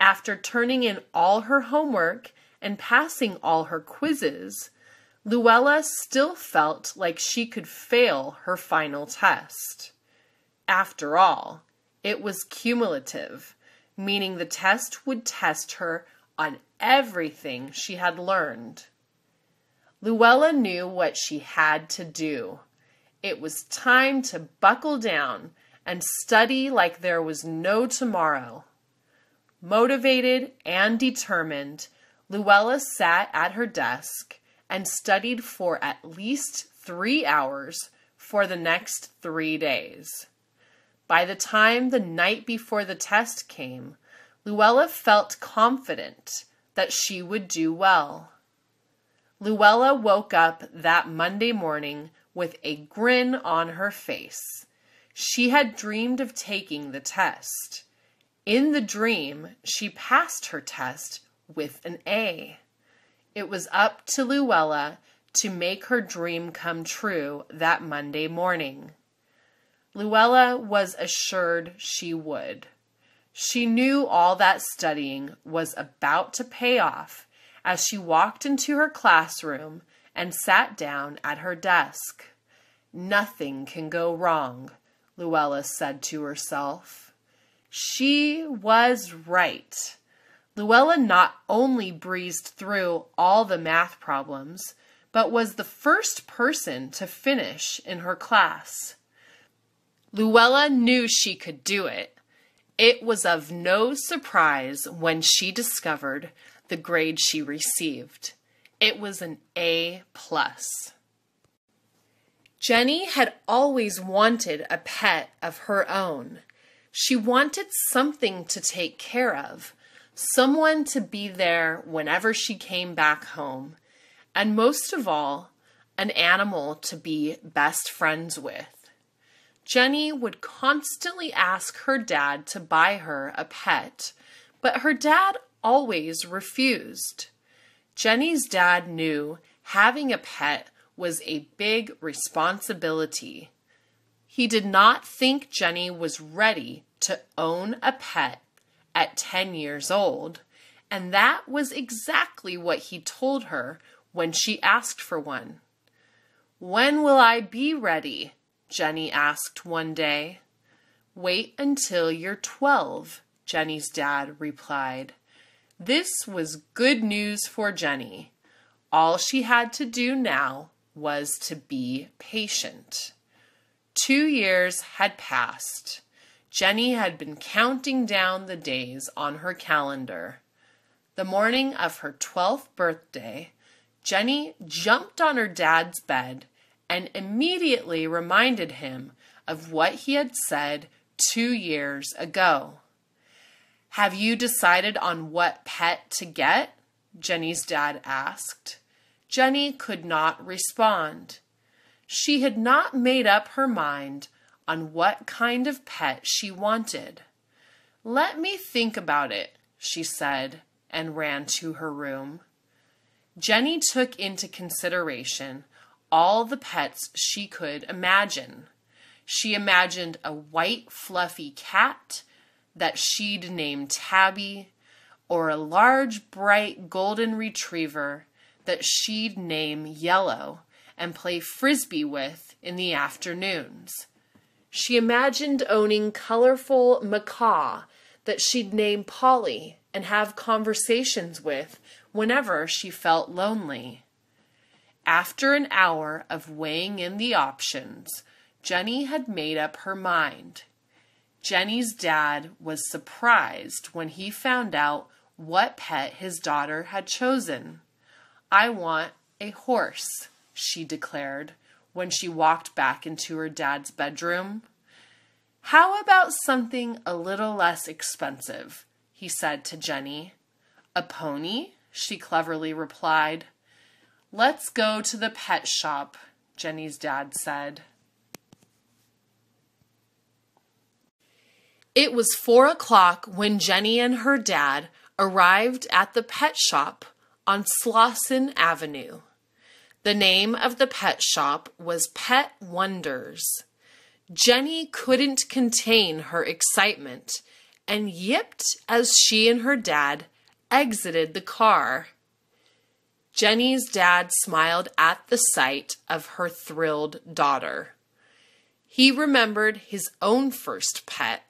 After turning in all her homework and passing all her quizzes, Luella still felt like she could fail her final test. After all, it was cumulative, meaning the test would test her on everything she had learned. Luella knew what she had to do. It was time to buckle down and study like there was no tomorrow. Motivated and determined, Luella sat at her desk and studied for at least three hours for the next three days. By the time the night before the test came, Luella felt confident that she would do well. Luella woke up that Monday morning with a grin on her face. She had dreamed of taking the test. In the dream, she passed her test with an A. It was up to Luella to make her dream come true that Monday morning. Luella was assured she would. She knew all that studying was about to pay off as she walked into her classroom and sat down at her desk. Nothing can go wrong, Luella said to herself. She was right. Luella not only breezed through all the math problems, but was the first person to finish in her class. Luella knew she could do it. It was of no surprise when she discovered the grade she received. It was an A plus. Jenny had always wanted a pet of her own. She wanted something to take care of, someone to be there whenever she came back home, and most of all, an animal to be best friends with. Jenny would constantly ask her dad to buy her a pet, but her dad always refused. Jenny's dad knew having a pet was a big responsibility. He did not think Jenny was ready to own a pet at 10 years old, and that was exactly what he told her when she asked for one. When will I be ready? Jenny asked one day. Wait until you're 12, Jenny's dad replied. This was good news for Jenny. All she had to do now was to be patient. Two years had passed. Jenny had been counting down the days on her calendar. The morning of her 12th birthday, Jenny jumped on her dad's bed and immediately reminded him of what he had said two years ago. Have you decided on what pet to get? Jenny's dad asked. Jenny could not respond. She had not made up her mind on what kind of pet she wanted. Let me think about it, she said, and ran to her room. Jenny took into consideration all the pets she could imagine. She imagined a white, fluffy cat that she'd name Tabby, or a large, bright golden retriever that she'd name Yellow and play frisbee with in the afternoons. She imagined owning colorful macaw that she'd name Polly and have conversations with whenever she felt lonely. After an hour of weighing in the options, Jenny had made up her mind. Jenny's dad was surprised when he found out what pet his daughter had chosen. I want a horse, she declared when she walked back into her dad's bedroom. How about something a little less expensive? he said to Jenny. A pony? she cleverly replied. Let's go to the pet shop, Jenny's dad said. It was four o'clock when Jenny and her dad arrived at the pet shop on Slauson Avenue. The name of the pet shop was Pet Wonders. Jenny couldn't contain her excitement and yipped as she and her dad exited the car. Jenny's dad smiled at the sight of her thrilled daughter. He remembered his own first pet.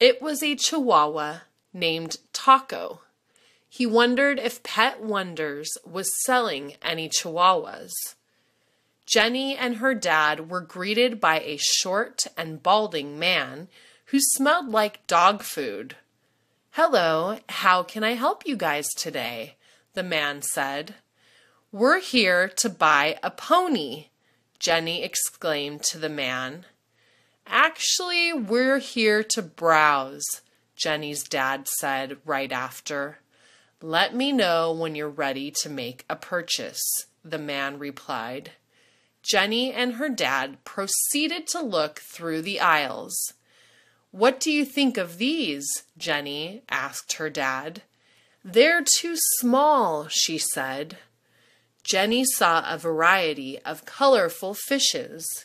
It was a chihuahua named Taco. He wondered if Pet Wonders was selling any chihuahuas. Jenny and her dad were greeted by a short and balding man who smelled like dog food. Hello, how can I help you guys today? the man said. We're here to buy a pony, Jenny exclaimed to the man. Actually, we're here to browse, Jenny's dad said right after. Let me know when you're ready to make a purchase, the man replied. Jenny and her dad proceeded to look through the aisles. What do you think of these? Jenny asked her dad. They're too small, she said. Jenny saw a variety of colorful fishes.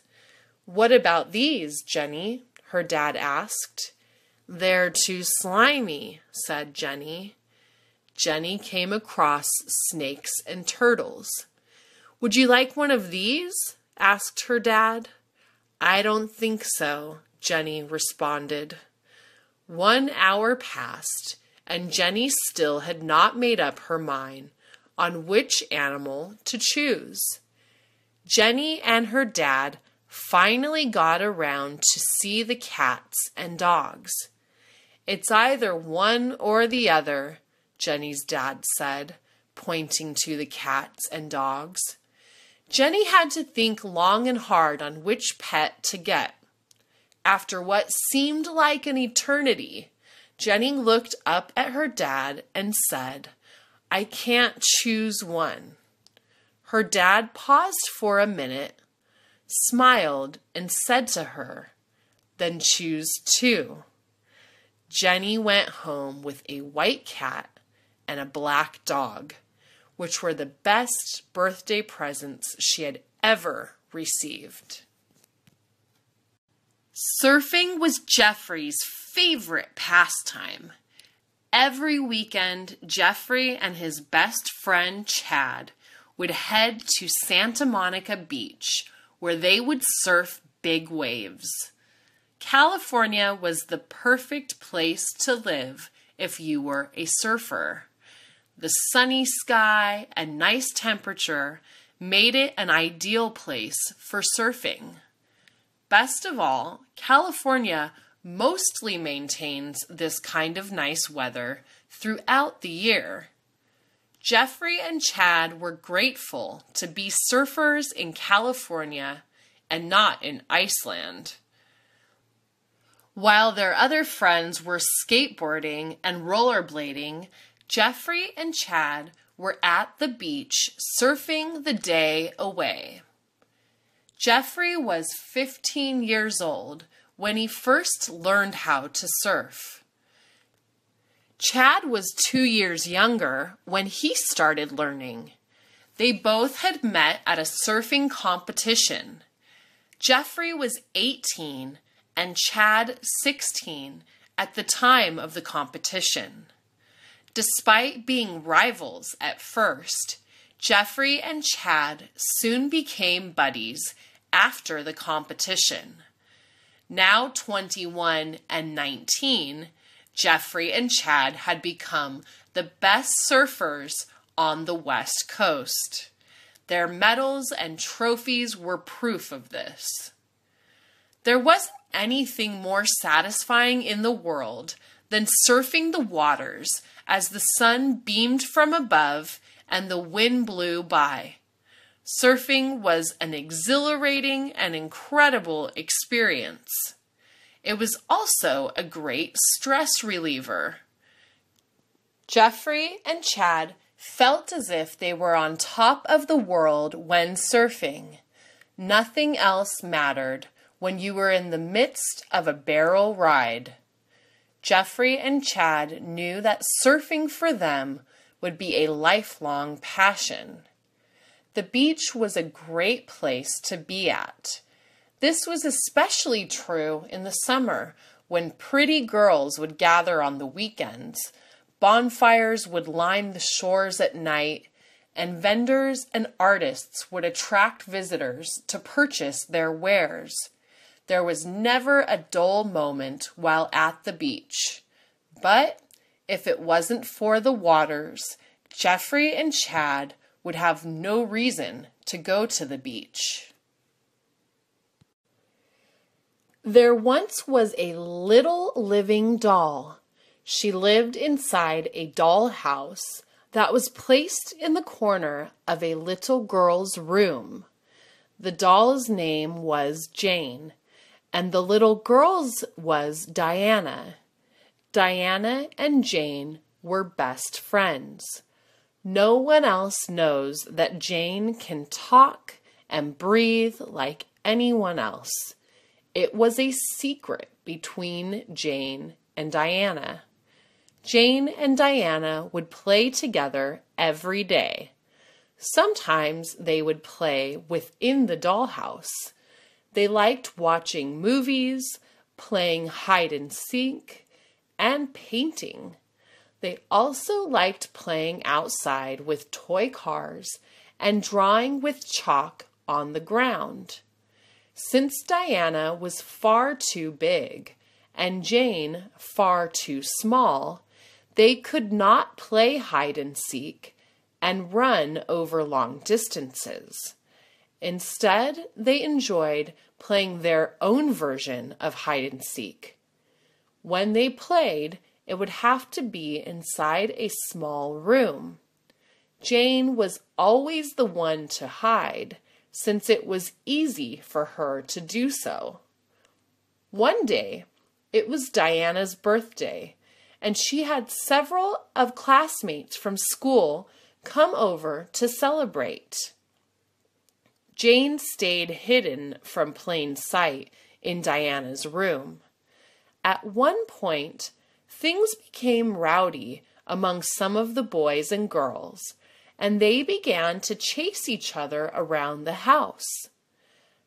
What about these, Jenny? her dad asked. They're too slimy, said Jenny. Jenny came across snakes and turtles. Would you like one of these? asked her dad. I don't think so, Jenny responded. One hour passed, and Jenny still had not made up her mind on which animal to choose. Jenny and her dad finally got around to see the cats and dogs. It's either one or the other, Jenny's dad said, pointing to the cats and dogs. Jenny had to think long and hard on which pet to get. After what seemed like an eternity, Jenny looked up at her dad and said, I can't choose one. Her dad paused for a minute, smiled, and said to her, Then choose two. Jenny went home with a white cat and a black dog, which were the best birthday presents she had ever received. Surfing was Jeffrey's favorite pastime. Every weekend, Jeffrey and his best friend Chad would head to Santa Monica Beach where they would surf big waves. California was the perfect place to live if you were a surfer. The sunny sky and nice temperature made it an ideal place for surfing. Best of all, California mostly maintains this kind of nice weather throughout the year. Jeffrey and Chad were grateful to be surfers in California and not in Iceland. While their other friends were skateboarding and rollerblading, Jeffrey and Chad were at the beach surfing the day away. Jeffrey was 15 years old when he first learned how to surf. Chad was two years younger when he started learning. They both had met at a surfing competition. Jeffrey was 18 and Chad 16 at the time of the competition. Despite being rivals at first, Jeffrey and Chad soon became buddies after the competition. Now 21 and 19, Jeffrey and Chad had become the best surfers on the West Coast. Their medals and trophies were proof of this. There wasn't anything more satisfying in the world than surfing the waters as the sun beamed from above and the wind blew by. Surfing was an exhilarating and incredible experience. It was also a great stress reliever. Jeffrey and Chad felt as if they were on top of the world when surfing. Nothing else mattered when you were in the midst of a barrel ride. Jeffrey and Chad knew that surfing for them would be a lifelong passion. The beach was a great place to be at. This was especially true in the summer when pretty girls would gather on the weekends, bonfires would line the shores at night, and vendors and artists would attract visitors to purchase their wares. There was never a dull moment while at the beach. But if it wasn't for the waters, Jeffrey and Chad would have no reason to go to the beach. There once was a little living doll. She lived inside a doll house that was placed in the corner of a little girl's room. The doll's name was Jane, and the little girl's was Diana. Diana and Jane were best friends. No one else knows that Jane can talk and breathe like anyone else. It was a secret between Jane and Diana. Jane and Diana would play together every day. Sometimes they would play within the dollhouse. They liked watching movies, playing hide and seek, and painting. They also liked playing outside with toy cars and drawing with chalk on the ground. Since Diana was far too big and Jane far too small, they could not play hide and seek and run over long distances. Instead, they enjoyed playing their own version of hide and seek. When they played, it would have to be inside a small room. Jane was always the one to hide, since it was easy for her to do so. One day, it was Diana's birthday, and she had several of classmates from school come over to celebrate. Jane stayed hidden from plain sight in Diana's room. At one point, things became rowdy among some of the boys and girls, and they began to chase each other around the house.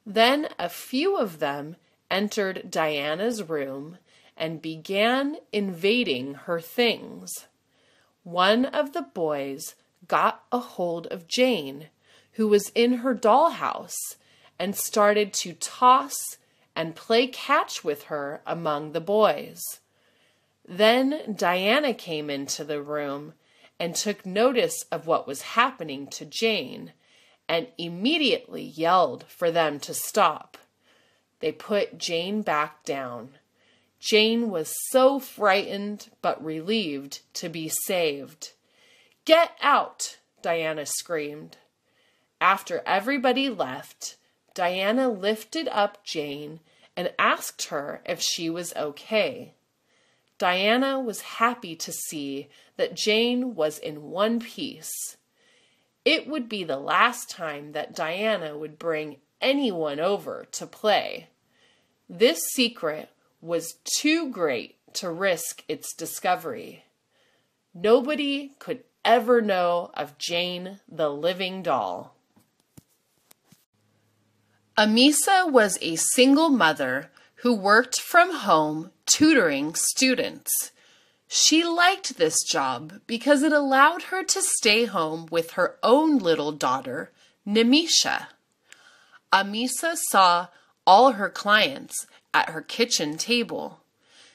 Then a few of them entered Diana's room and began invading her things. One of the boys got a hold of Jane who was in her dollhouse and started to toss and play catch with her among the boys. Then Diana came into the room and took notice of what was happening to Jane and immediately yelled for them to stop. They put Jane back down. Jane was so frightened but relieved to be saved. Get out! Diana screamed. After everybody left, Diana lifted up Jane and asked her if she was okay. Diana was happy to see that Jane was in one piece. It would be the last time that Diana would bring anyone over to play. This secret was too great to risk its discovery. Nobody could ever know of Jane the living doll. Amisa was a single mother who worked from home tutoring students. She liked this job because it allowed her to stay home with her own little daughter, Namisha. Amisa saw all her clients at her kitchen table.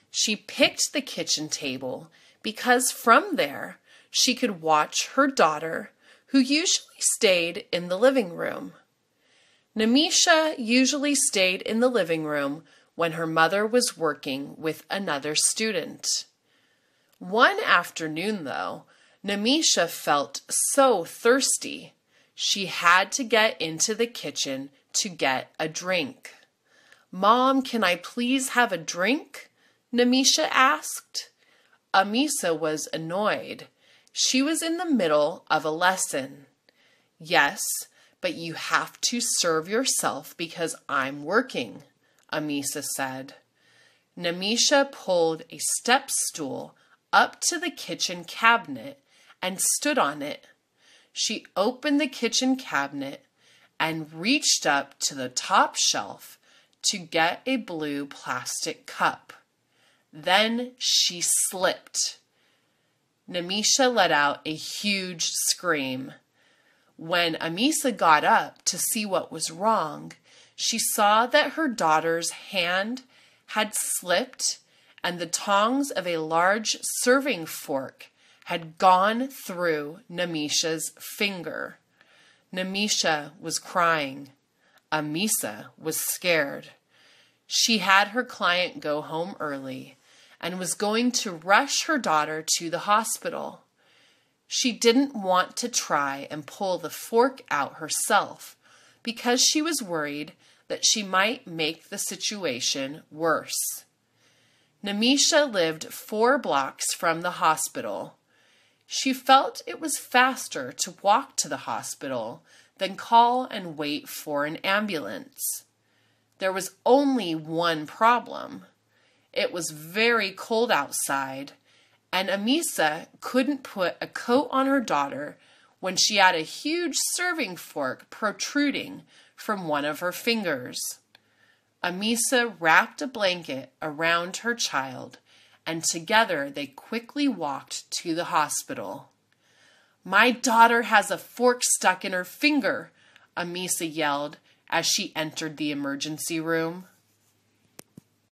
She picked the kitchen table because from there she could watch her daughter, who usually stayed in the living room. Namisha usually stayed in the living room when her mother was working with another student. One afternoon, though, Namisha felt so thirsty she had to get into the kitchen to get a drink. Mom, can I please have a drink? Namisha asked. Amisa was annoyed. She was in the middle of a lesson. Yes, but you have to serve yourself because I'm working, Amisa said. Namisha pulled a step stool up to the kitchen cabinet and stood on it. She opened the kitchen cabinet and reached up to the top shelf to get a blue plastic cup. Then she slipped. Namisha let out a huge scream. When Amisa got up to see what was wrong, she saw that her daughter's hand had slipped and the tongs of a large serving fork had gone through Namisha's finger. Namisha was crying. Amisa was scared. She had her client go home early and was going to rush her daughter to the hospital. She didn't want to try and pull the fork out herself because she was worried that she might make the situation worse. Namisha lived four blocks from the hospital. She felt it was faster to walk to the hospital than call and wait for an ambulance. There was only one problem. It was very cold outside and Amisa couldn't put a coat on her daughter when she had a huge serving fork protruding from one of her fingers. Amisa wrapped a blanket around her child, and together they quickly walked to the hospital. My daughter has a fork stuck in her finger, Amisa yelled as she entered the emergency room.